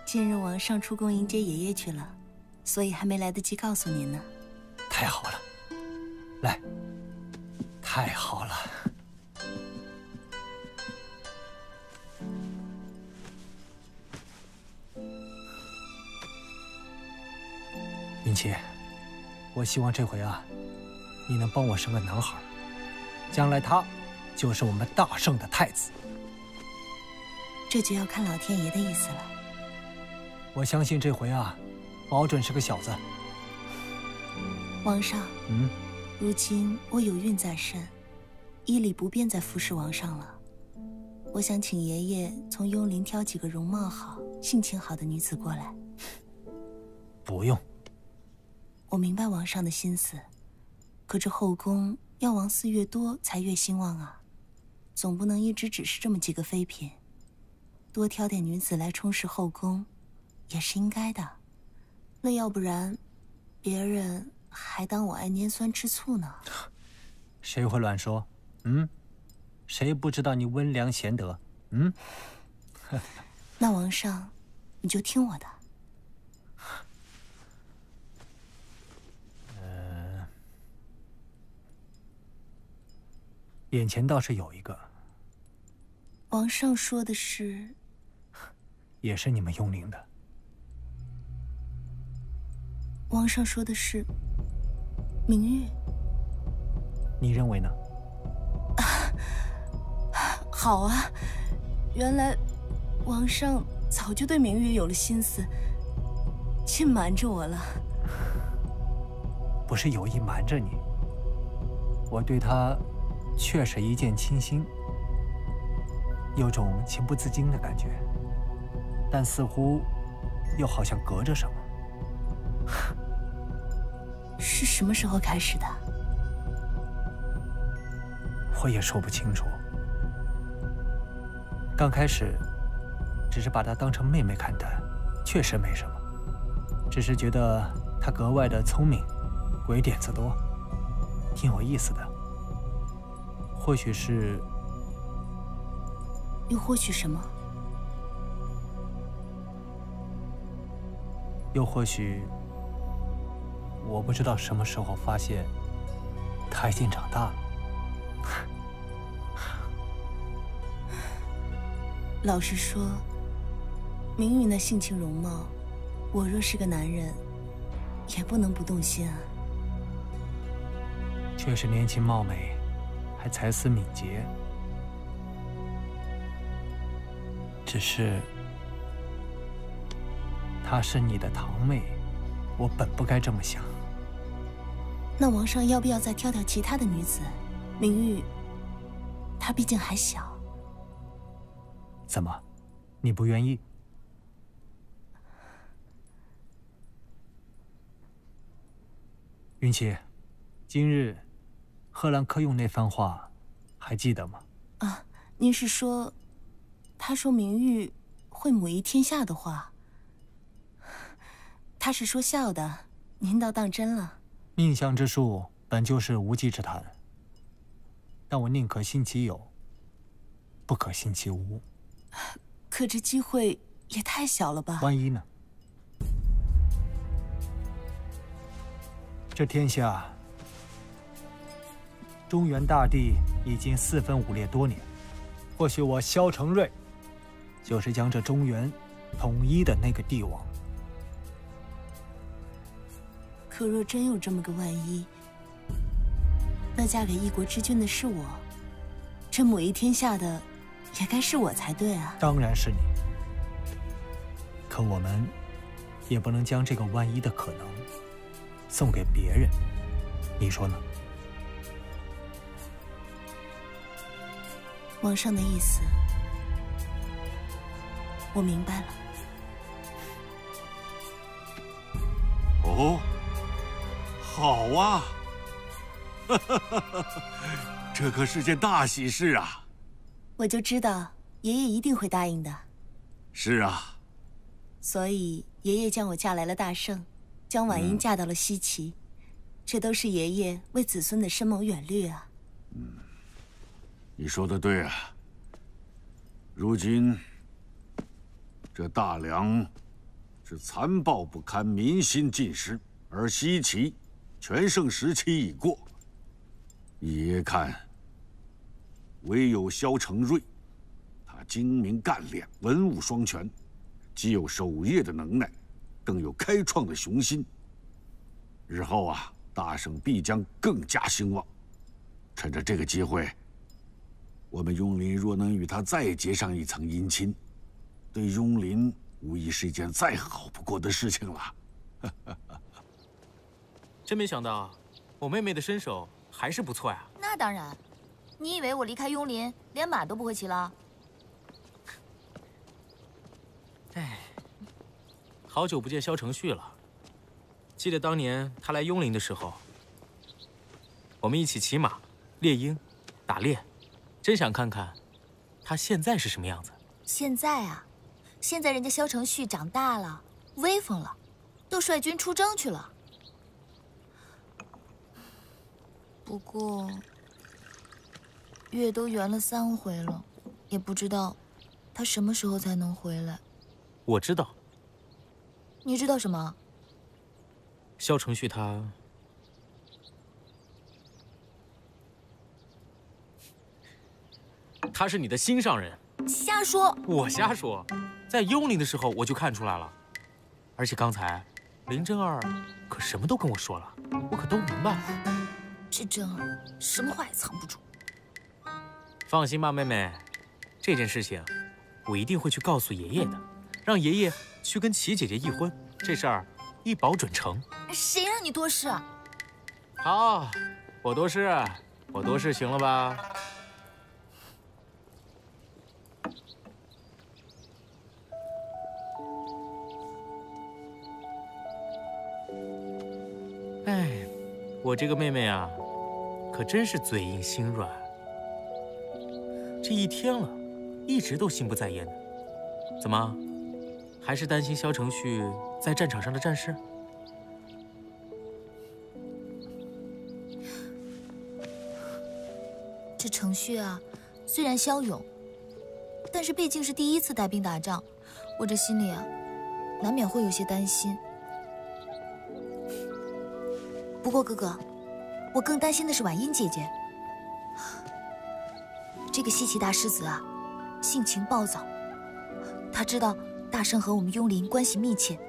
今日王上出宫迎接爷爷去了，所以还没来得及告诉您呢。太好了，来，太好了。云奇，我希望这回啊，你能帮我生个男孩，将来他就是我们大圣的太子。这就要看老天爷的意思了。我相信这回啊，保准是个小子。皇上，嗯，如今我有孕在身，医理不便再服侍王上了。我想请爷爷从幽林挑几个容貌好、性情好的女子过来。不用。我明白王上的心思，可这后宫要王嗣越多才越兴旺啊，总不能一直只是这么几个妃嫔，多挑点女子来充实后宫，也是应该的。那要不然，别人还当我爱拈酸吃醋呢。谁会乱说？嗯，谁不知道你温良贤德？嗯，<laughs> 那王上，你就听我的。呃，眼前倒是有一个，王上说的是，也是你们雍陵的。王上说的是明玉，你认为呢？啊好啊，原来王上早就对明玉有了心思，竟瞒着我了。不是有意瞒着你，我对她确实一见倾心，有种情不自禁的感觉，但似乎又好像隔着什么。<laughs> 是什么时候开始的？我也说不清楚。刚开始，只是把她当成妹妹看待，确实没什么。只是觉得她格外的聪明，鬼点子多，挺有意思的。或许是，又或许什么？又或许。我不知道什么时候发现，他已经长大了。<laughs> 老实说，明玉那性情容貌，我若是个男人，也不能不动心啊。确实年轻貌美，还才思敏捷。只是，她是你的堂妹，我本不该这么想。那王上要不要再挑挑其他的女子？明玉，她毕竟还小。怎么，你不愿意？云奇，今日贺兰科用那番话，还记得吗？啊，您是说，他说明玉会母仪天下的话？<laughs> 他是说笑的，您倒当真了。命相之术本就是无稽之谈，但我宁可信其有，不可信其无。可这机会也太小了吧？万一呢？这天下，中原大地已经四分五裂多年，或许我萧承瑞，就是将这中原统一的那个帝王。可若真有这么个万一，那嫁给一国之君的是我，这母仪天下的，也该是我才对啊。当然是你。可我们，也不能将这个万一的可能，送给别人，你说呢？王上的意思，我明白了。哦。好啊，<laughs> 这可是件大喜事啊！我就知道爷爷一定会答应的。是啊，所以爷爷将我嫁来了大圣，将婉英嫁到了西岐，这都是爷爷为子孙的深谋远虑啊。嗯，你说的对啊。如今这大梁是残暴不堪，民心尽失，而西岐。全盛时期已过，爷爷看，唯有萧承瑞，他精明干练，文武双全，既有守业的能耐，更有开创的雄心。日后啊，大圣必将更加兴旺。趁着这个机会，我们雍林若能与他再结上一层姻亲，对雍林无疑是一件再好不过的事情了。<laughs> 真没想到，我妹妹的身手还是不错呀！那当然，你以为我离开雍林，连马都不会骑了？哎，好久不见萧承煦了。记得当年他来雍林的时候，我们一起骑马、猎鹰、打猎。真想看看他现在是什么样子。现在啊，现在人家萧承旭长大了，威风了，都率军出征去了。不过，月都圆了三回了，也不知道他什么时候才能回来。我知道，你知道什么？萧承旭他，他是你的心上人。瞎说！我瞎说，在幽灵的时候我就看出来了，而且刚才林真儿可什么都跟我说了，我可都明白了。这真儿什么话也藏不住。放心吧，妹妹，这件事情我一定会去告诉爷爷的，让爷爷去跟齐姐姐议婚，这事儿一保准成。谁让你多事啊？好，我多事，我多事，行了吧？哎，我这个妹妹啊，可真是嘴硬心软。这一天了，一直都心不在焉的。怎么，还是担心萧承旭在战场上的战事？这程旭啊，虽然骁勇，但是毕竟是第一次带兵打仗，我这心里啊，难免会有些担心。不过哥哥，我更担心的是婉音姐姐。这个西岐大狮子啊，性情暴躁。他知道大圣和我们雍林关系密切，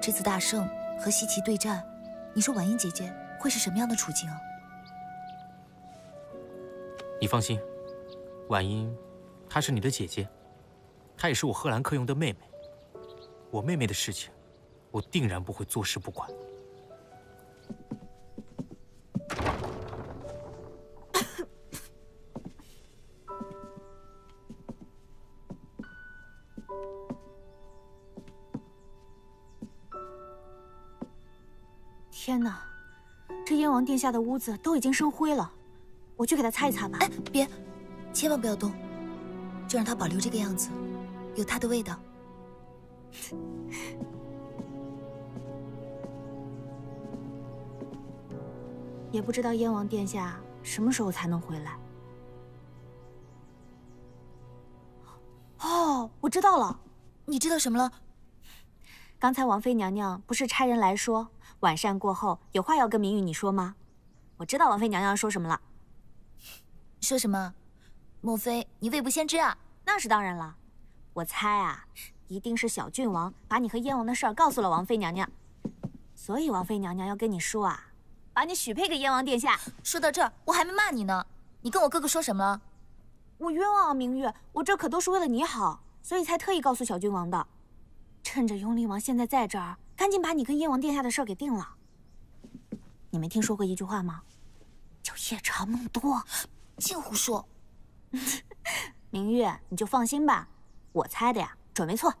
这次大圣和西岐对战，你说婉音姐姐会是什么样的处境啊？你放心，婉音，她是你的姐姐，她也是我贺兰克雍的妹妹。我妹妹的事情，我定然不会坐视不管。殿下的屋子都已经生灰了，我去给他擦一擦吧。哎，别，千万不要动，就让他保留这个样子，有他的味道。<laughs> 也不知道燕王殿下什么时候才能回来。哦，我知道了，你知道什么了？刚才王妃娘娘不是差人来说，晚膳过后有话要跟明玉你说吗？我知道王妃娘娘说什么了。说什么？莫非你未卜先知啊？那是当然了，我猜啊，一定是小郡王把你和燕王的事儿告诉了王妃娘娘，所以王妃娘娘要跟你说啊，把你许配给燕王殿下。说到这儿，我还没骂你呢，你跟我哥哥说什么了？我冤枉啊，明月，我这可都是为了你好，所以才特意告诉小郡王的。趁着雍灵王现在在这儿，赶紧把你跟燕王殿下的事儿给定了。你没听说过一句话吗？叫夜长梦多，净胡说。<laughs> 明玉，你就放心吧，我猜的呀，准没错。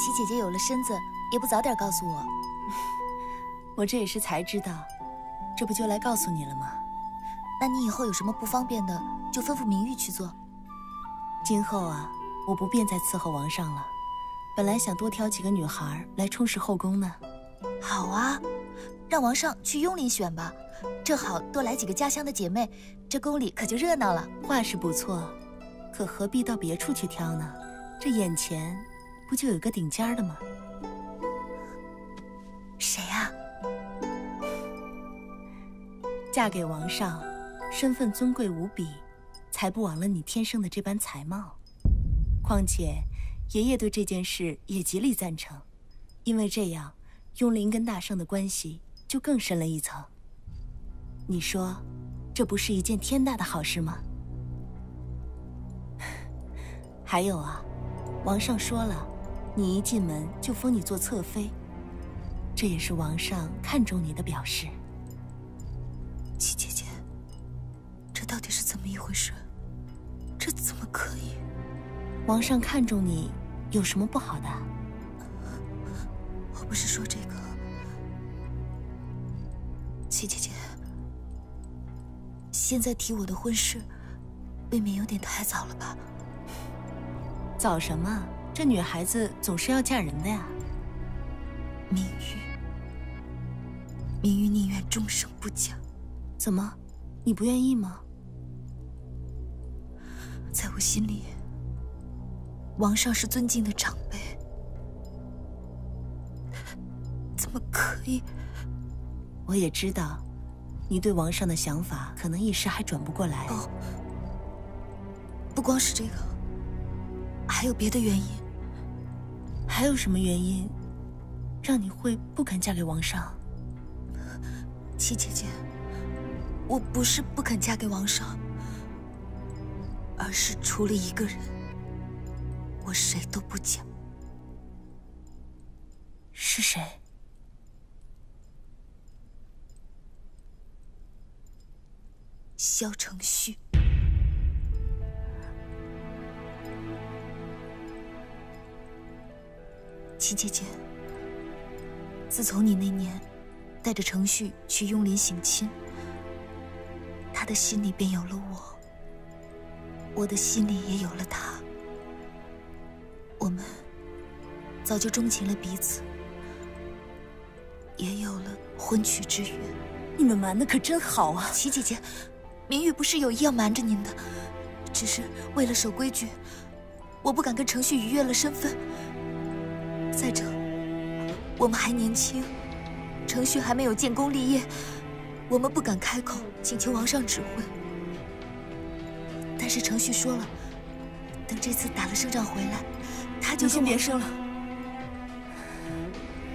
齐姐姐有了身子，也不早点告诉我。<laughs> 我这也是才知道，这不就来告诉你了吗？那你以后有什么不方便的，就吩咐明玉去做。今后啊，我不便再伺候王上了。本来想多挑几个女孩来充实后宫呢。好啊，让王上去雍林选吧，正好多来几个家乡的姐妹，这宫里可就热闹了。话是不错，可何必到别处去挑呢？这眼前不就有个顶尖的吗？谁啊？嫁给王上，身份尊贵无比，才不枉了你天生的这般才貌。况且，爷爷对这件事也极力赞成，因为这样，雍林跟大圣的关系就更深了一层。你说，这不是一件天大的好事吗？<laughs> 还有啊，王上说了，你一进门就封你做侧妃，这也是王上看重你的表示。七姐姐，这到底是怎么一回事？这怎么可以？王上看中你，有什么不好的？我不是说这个，齐姐姐，现在提我的婚事，未免有点太早了吧？早什么？这女孩子总是要嫁人的呀。明玉，明玉宁愿终生不嫁。怎么？你不愿意吗？在我心里，王上是尊敬的长辈，怎么可以？我也知道，你对王上的想法可能一时还转不过来。哦，不光是这个，还有别的原因。还有什么原因，让你会不肯嫁给王上？七姐姐，我不是不肯嫁给王上。而是除了一个人，我谁都不嫁。是谁？萧承旭。七姐姐，自从你那年带着程旭去雍林省亲，他的心里便有了我。我的心里也有了他，我们早就钟情了彼此，也有了婚娶之约。你们瞒的可真好啊！齐姐姐，明玉不是有意要瞒着您的，只是为了守规矩，我不敢跟程旭逾越了身份。再者，我们还年轻，程旭还没有建功立业，我们不敢开口请求王上指挥。但是程旭说了，等这次打了胜仗回来，他就先别说了，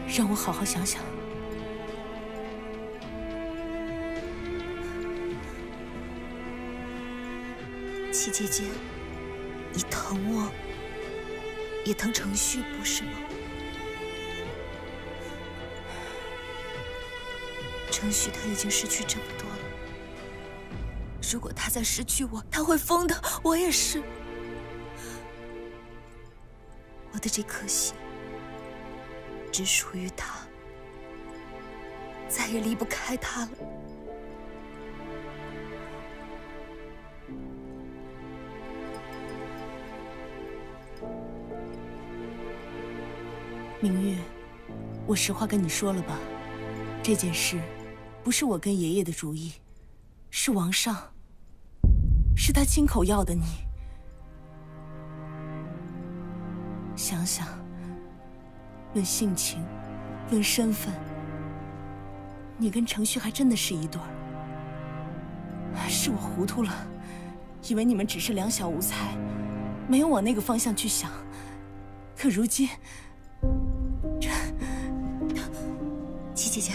让我好好想想。七姐姐，你疼我，也疼程旭，不是吗？程旭他已经失去这么多了。如果他再失去我，他会疯的。我也是，我的这颗心只属于他，再也离不开他了。明月，我实话跟你说了吧，这件事不是我跟爷爷的主意，是王上。是他亲口要的你。想想，论性情，论身份，你跟程旭还真的是一对儿。是我糊涂了，以为你们只是两小无猜，没有往那个方向去想。可如今，这七姐姐，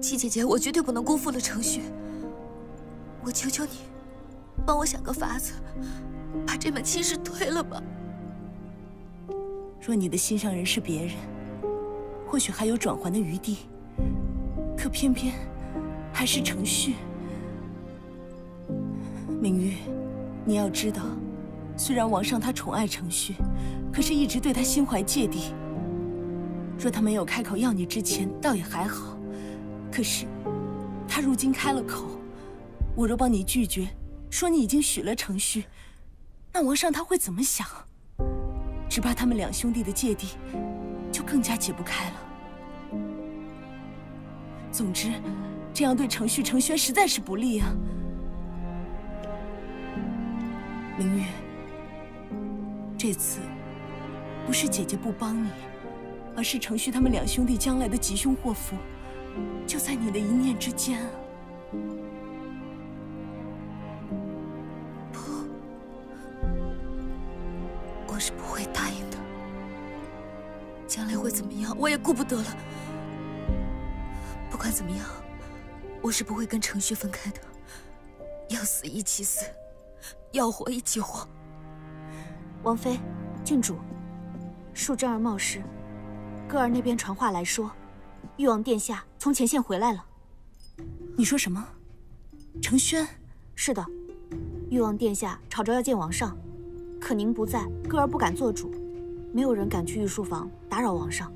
七姐姐，我绝对不能辜负了程旭。我求求你。帮我想个法子，把这门亲事退了吧。若你的心上人是别人，或许还有转圜的余地。可偏偏还是程旭。明玉，你要知道，虽然王上他宠爱程旭，可是一直对他心怀芥蒂。若他没有开口要你之前，倒也还好。可是，他如今开了口，我若帮你拒绝。说你已经许了程旭，那王上他会怎么想？只怕他们两兄弟的芥蒂就更加解不开了。总之，这样对程旭、程轩实在是不利啊。明月，这次不是姐姐不帮你，而是程旭他们两兄弟将来的吉凶祸福，就在你的一念之间啊。顾不得了。不管怎么样，我是不会跟程旭分开的。要死一起死，要活一起活。王妃，郡主，恕真儿冒失。歌儿那边传话来说，誉王殿下从前线回来了。你说什么？程轩，是的，誉王殿下吵着要见王上，可您不在，歌儿不敢做主，没有人敢去御书房打扰王上。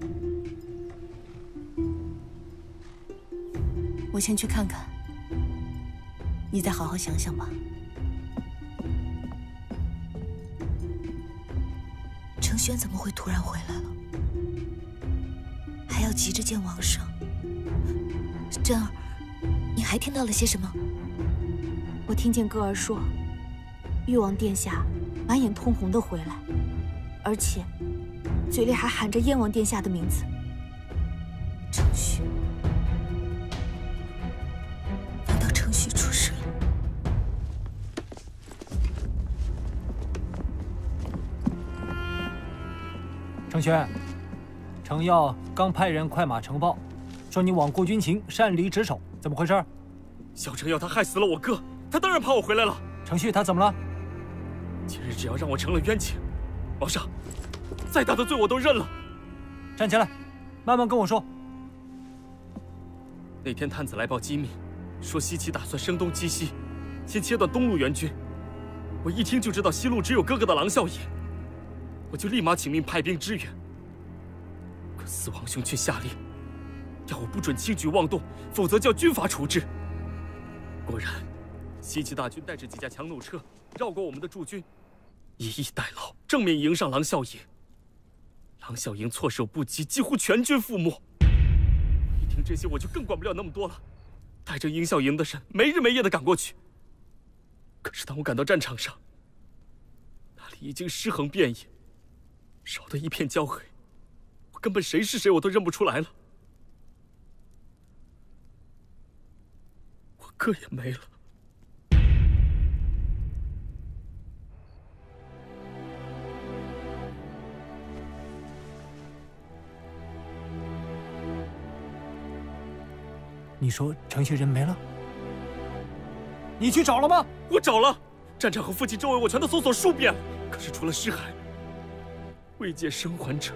我先去看看，你再好好想想吧。程轩怎么会突然回来了？还要急着见王上？真儿，你还听到了些什么？我听见歌儿说，誉王殿下满眼通红的回来，而且嘴里还喊着燕王殿下的名字。程旭，程轩，程耀刚派人快马呈报，说你罔顾军情，擅离职守，怎么回事？小程耀他害死了我哥，他当然怕我回来了。程旭他怎么了？今日只要让我成了冤情，皇上，再大的罪我都认了。站起来，慢慢跟我说。那天探子来报机密，说西岐打算声东击西，先切断东路援军。我一听就知道西路只有哥哥的狼啸野，我就立马请命派兵支援。可四王兄却下令，要我不准轻举妄动，否则叫军法处置。果然，西岐大军带着几架强弩车绕过我们的驻军，以逸待劳，正面迎上郎啸营。郎啸营措手不及，几乎全军覆没。一听这些，我就更管不了那么多了，带着鹰啸营的人没日没夜的赶过去。可是当我赶到战场上，那里已经尸横遍野，烧得一片焦黑，我根本谁是谁我都认不出来了。我哥也没了。你说程序人没了？你去找了吗？我找了，战场和附近周围我全都搜索数遍了，可是除了尸骸，未见生还者。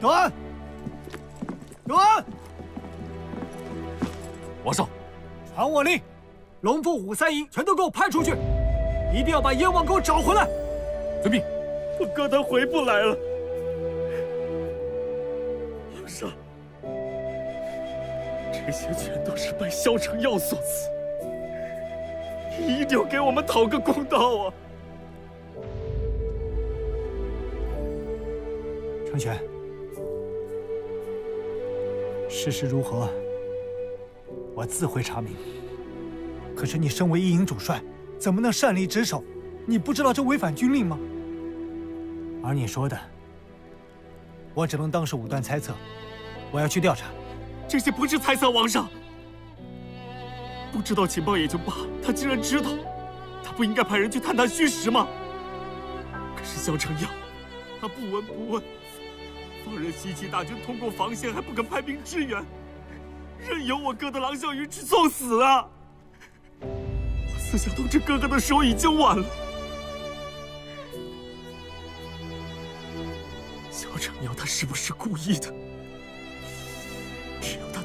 德安，德安，王上，传我令，龙凤五三营全都给我派出去，一定要把燕王给我找回来。遵命。我哥他回不来了，这些全都是拜萧承耀所赐，你一定要给我们讨个公道啊！成全，事实如何，我自会查明。可是你身为一营主帅，怎么能擅离职守？你不知道这违反军令吗？而你说的，我只能当是武断猜测。我要去调查，这些不是猜测，王上。不知道情报也就罢了，他竟然知道，他不应该派人去探探虚实吗？可是萧承耀，他不闻不问，放任西岐大军通过防线，还不肯派兵支援，任由我哥的郎啸云去送死啊！我思想通知哥哥的时候已经晚了。萧承耀他是不是故意的？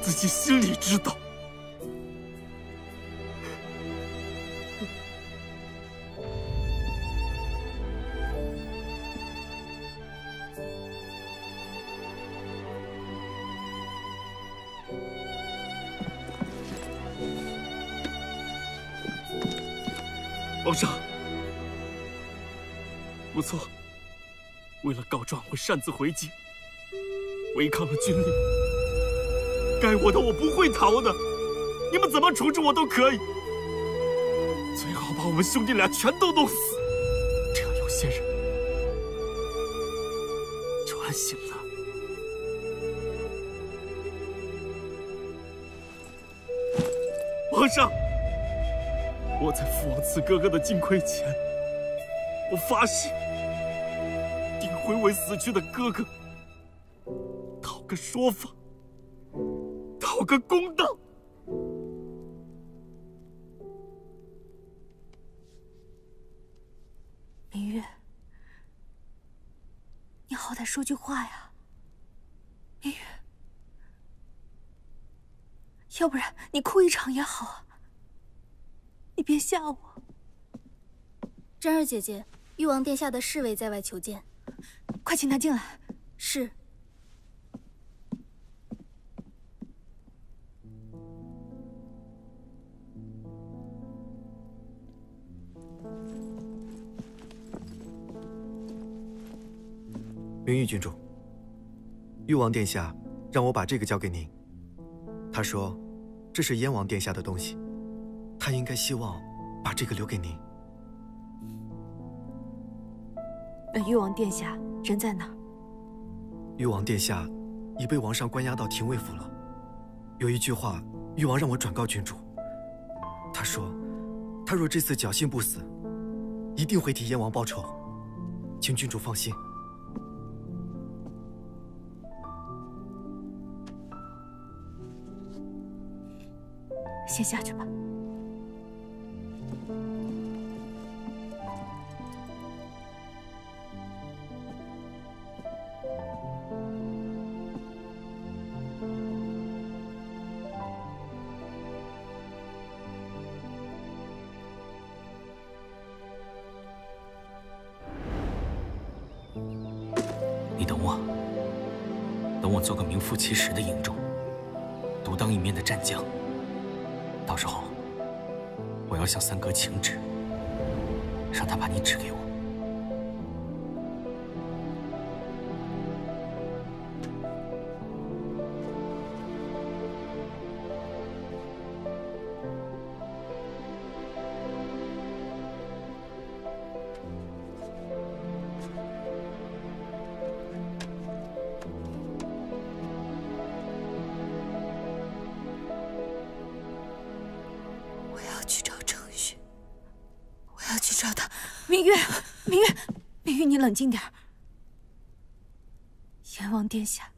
自己心里知道。皇上，不错。为了告状，会擅自回京，违抗了军令。该我的我不会逃的，你们怎么处置我都可以。最好把我们兄弟俩全都弄死，这样有些人就安心了。皇上，我在父王赐哥哥的金盔前，我发誓。定会为死去的哥哥讨个说法，个公道。明月，你好歹说句话呀，明月。要不然你哭一场也好啊。你别吓我。真儿姐姐，誉王殿下的侍卫在外求见，快请他进来。是。明玉郡主，誉王殿下让我把这个交给您。他说，这是燕王殿下的东西，他应该希望把这个留给您。那誉王殿下人在哪？誉王殿下已被王上关押到廷尉府了。有一句话，誉王让我转告郡主。他说，他若这次侥幸不死，一定会替燕王报仇，请郡主放心。先下去吧。你等我，等我做个名副其实的营中，独当一面的战将。到时候，我要向三哥请旨，让他把你指给我。冷静点儿。阎王殿下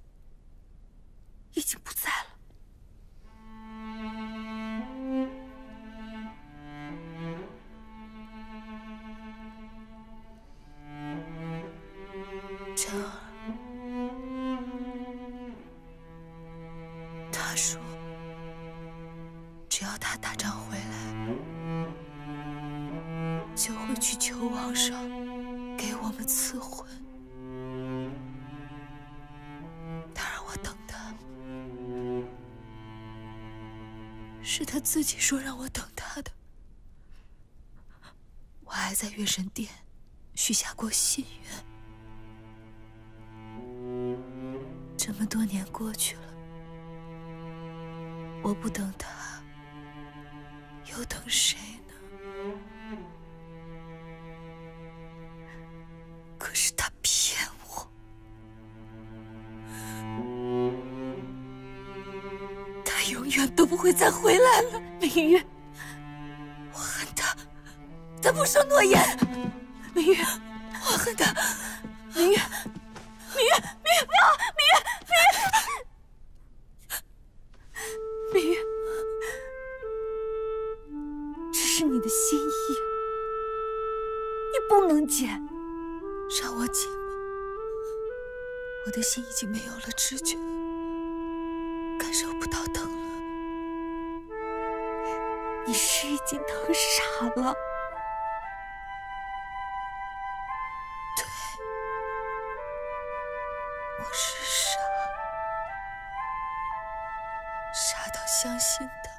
相信他，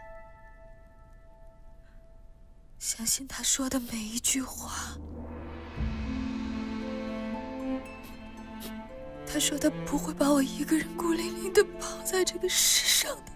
相信他说的每一句话。他说他不会把我一个人孤零零的抛在这个世上的。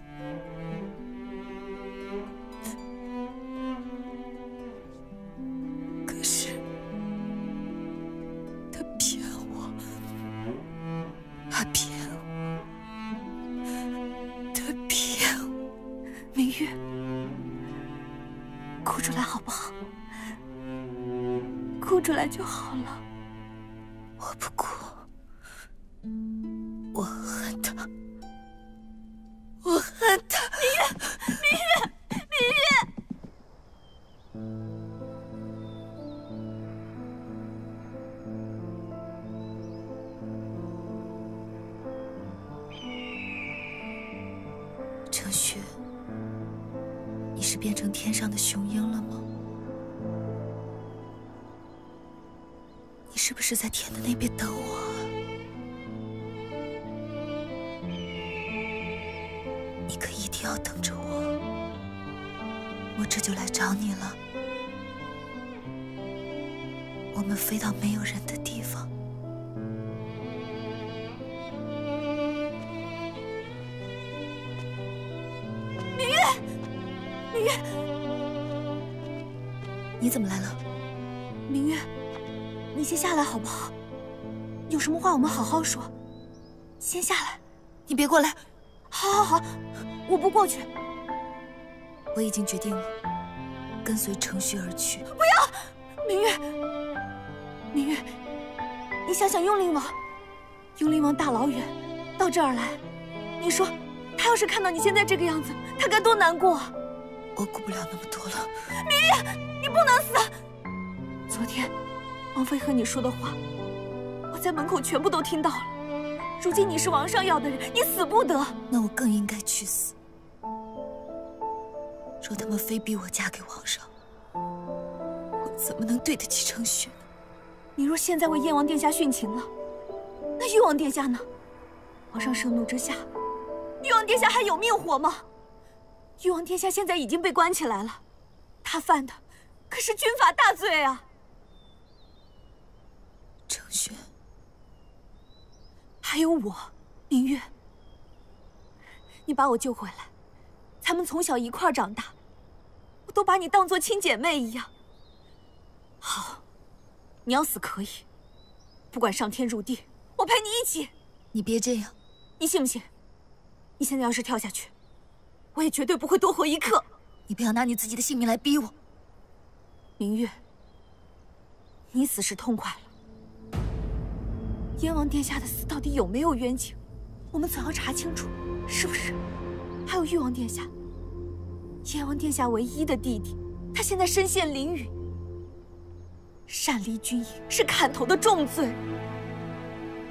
经决定了，跟随程旭而去。不要，明月，明月，你想想幽灵王，幽灵王大老远到这儿来，你说他要是看到你现在这个样子，他该多难过啊！我顾不了那么多了。明月，你不能死！昨天王妃和你说的话，我在门口全部都听到了。如今你是王上要的人，你死不得。那我更应该去死。若他们非逼我嫁给王上，我怎么能对得起程旭呢？你若现在为燕王殿下殉情了，那誉王殿下呢？皇上盛怒之下，誉王殿下还有命活吗？誉王殿下现在已经被关起来了，他犯的可是军法大罪啊！程轩，还有我，明月，你把我救回来，咱们从小一块长大，都把你当做亲姐妹一样。好，你要死可以，不管上天入地，我陪你一起。你别这样，你信不信？你现在要是跳下去，我也绝对不会多活一刻。你不要拿你自己的性命来逼我。明月，你死是痛快了。燕王殿下的死到底有没有冤情？我们总要查清楚，是不是？还有誉王殿下，燕王殿下唯一的弟弟，他现在身陷囹圄，擅离军营是砍头的重罪。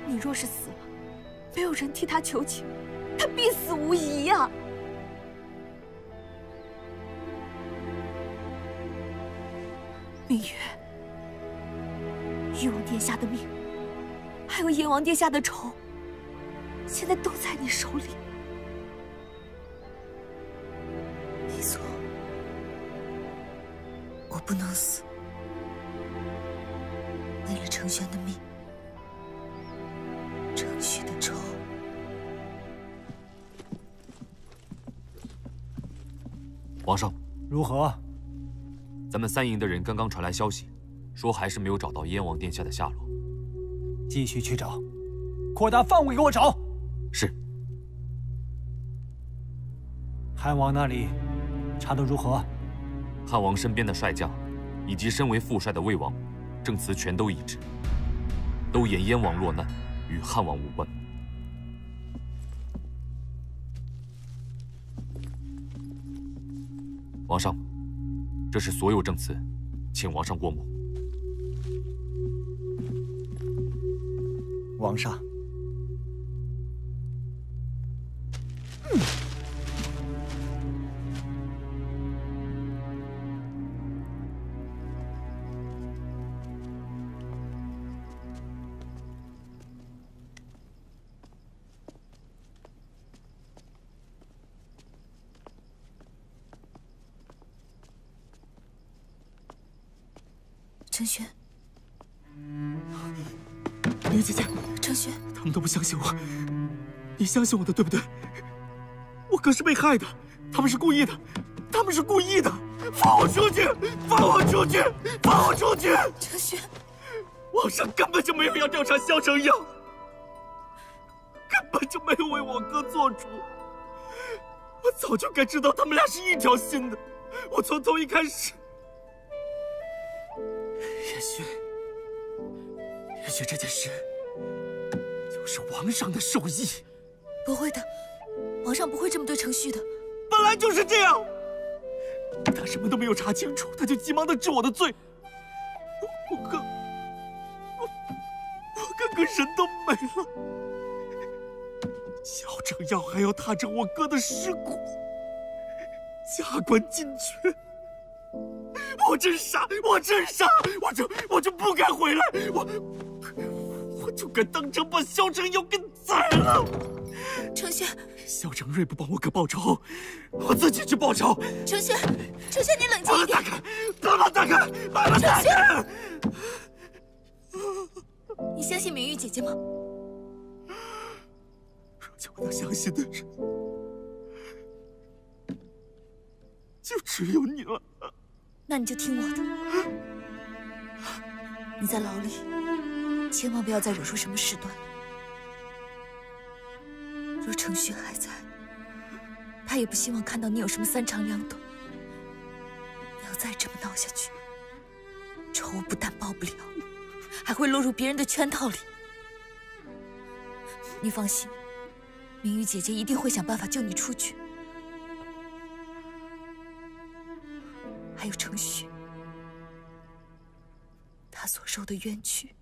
你若是死了，没有人替他求情，他必死无疑呀、明月，誉王殿下的命，还有燕王殿下的仇，现在都在你手里。不能死。为了程轩的命，程旭的仇，皇上，如何？咱们三营的人刚刚传来消息，说还是没有找到燕王殿下的下落。继续去找，扩大范围给我找。是。汉王那里查得如何？汉王身边的帅将，以及身为副帅的魏王，证词全都一致，都言燕王落难，与汉王无关。王上，这是所有证词，请王上过目。王上，程轩，明姐姐，程轩，他们都不相信我，你相信我的对不对？我可是被害的，他们是故意的，他们是故意的！放我出去！放我出去！放我出去！程轩，皇上根本就没有要调查肖成耀，根本就没有为我哥做主。我早就该知道他们俩是一条心的，我从头一开始。许这就是王上的授意。不会的，皇上不会这么对程旭的。本来就是这样。他什么都没有查清楚，他就急忙的治我的罪。我我哥，我我哥哥人都没了，小程耀还要踏着我哥的尸骨，加官进爵。我真傻，我真傻，我就我就不该回来，我我就该当场把萧承佑给宰了。程轩，萧承瑞不帮我哥报仇，我自己去报仇。程轩，程轩，你冷静一点。把门打开，把门打开。你相信明玉姐姐吗？如今我能相信的人，就只有你了。那你就听我的。你在牢里，千万不要再惹出什么事端。若程旭还在，他也不希望看到你有什么三长两短。你要再这么闹下去，仇不但报不了，还会落入别人的圈套里。你放心，明玉姐姐一定会想办法救你出去。还有程旭，他所受的冤屈，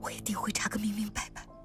我一定会查个明明白白。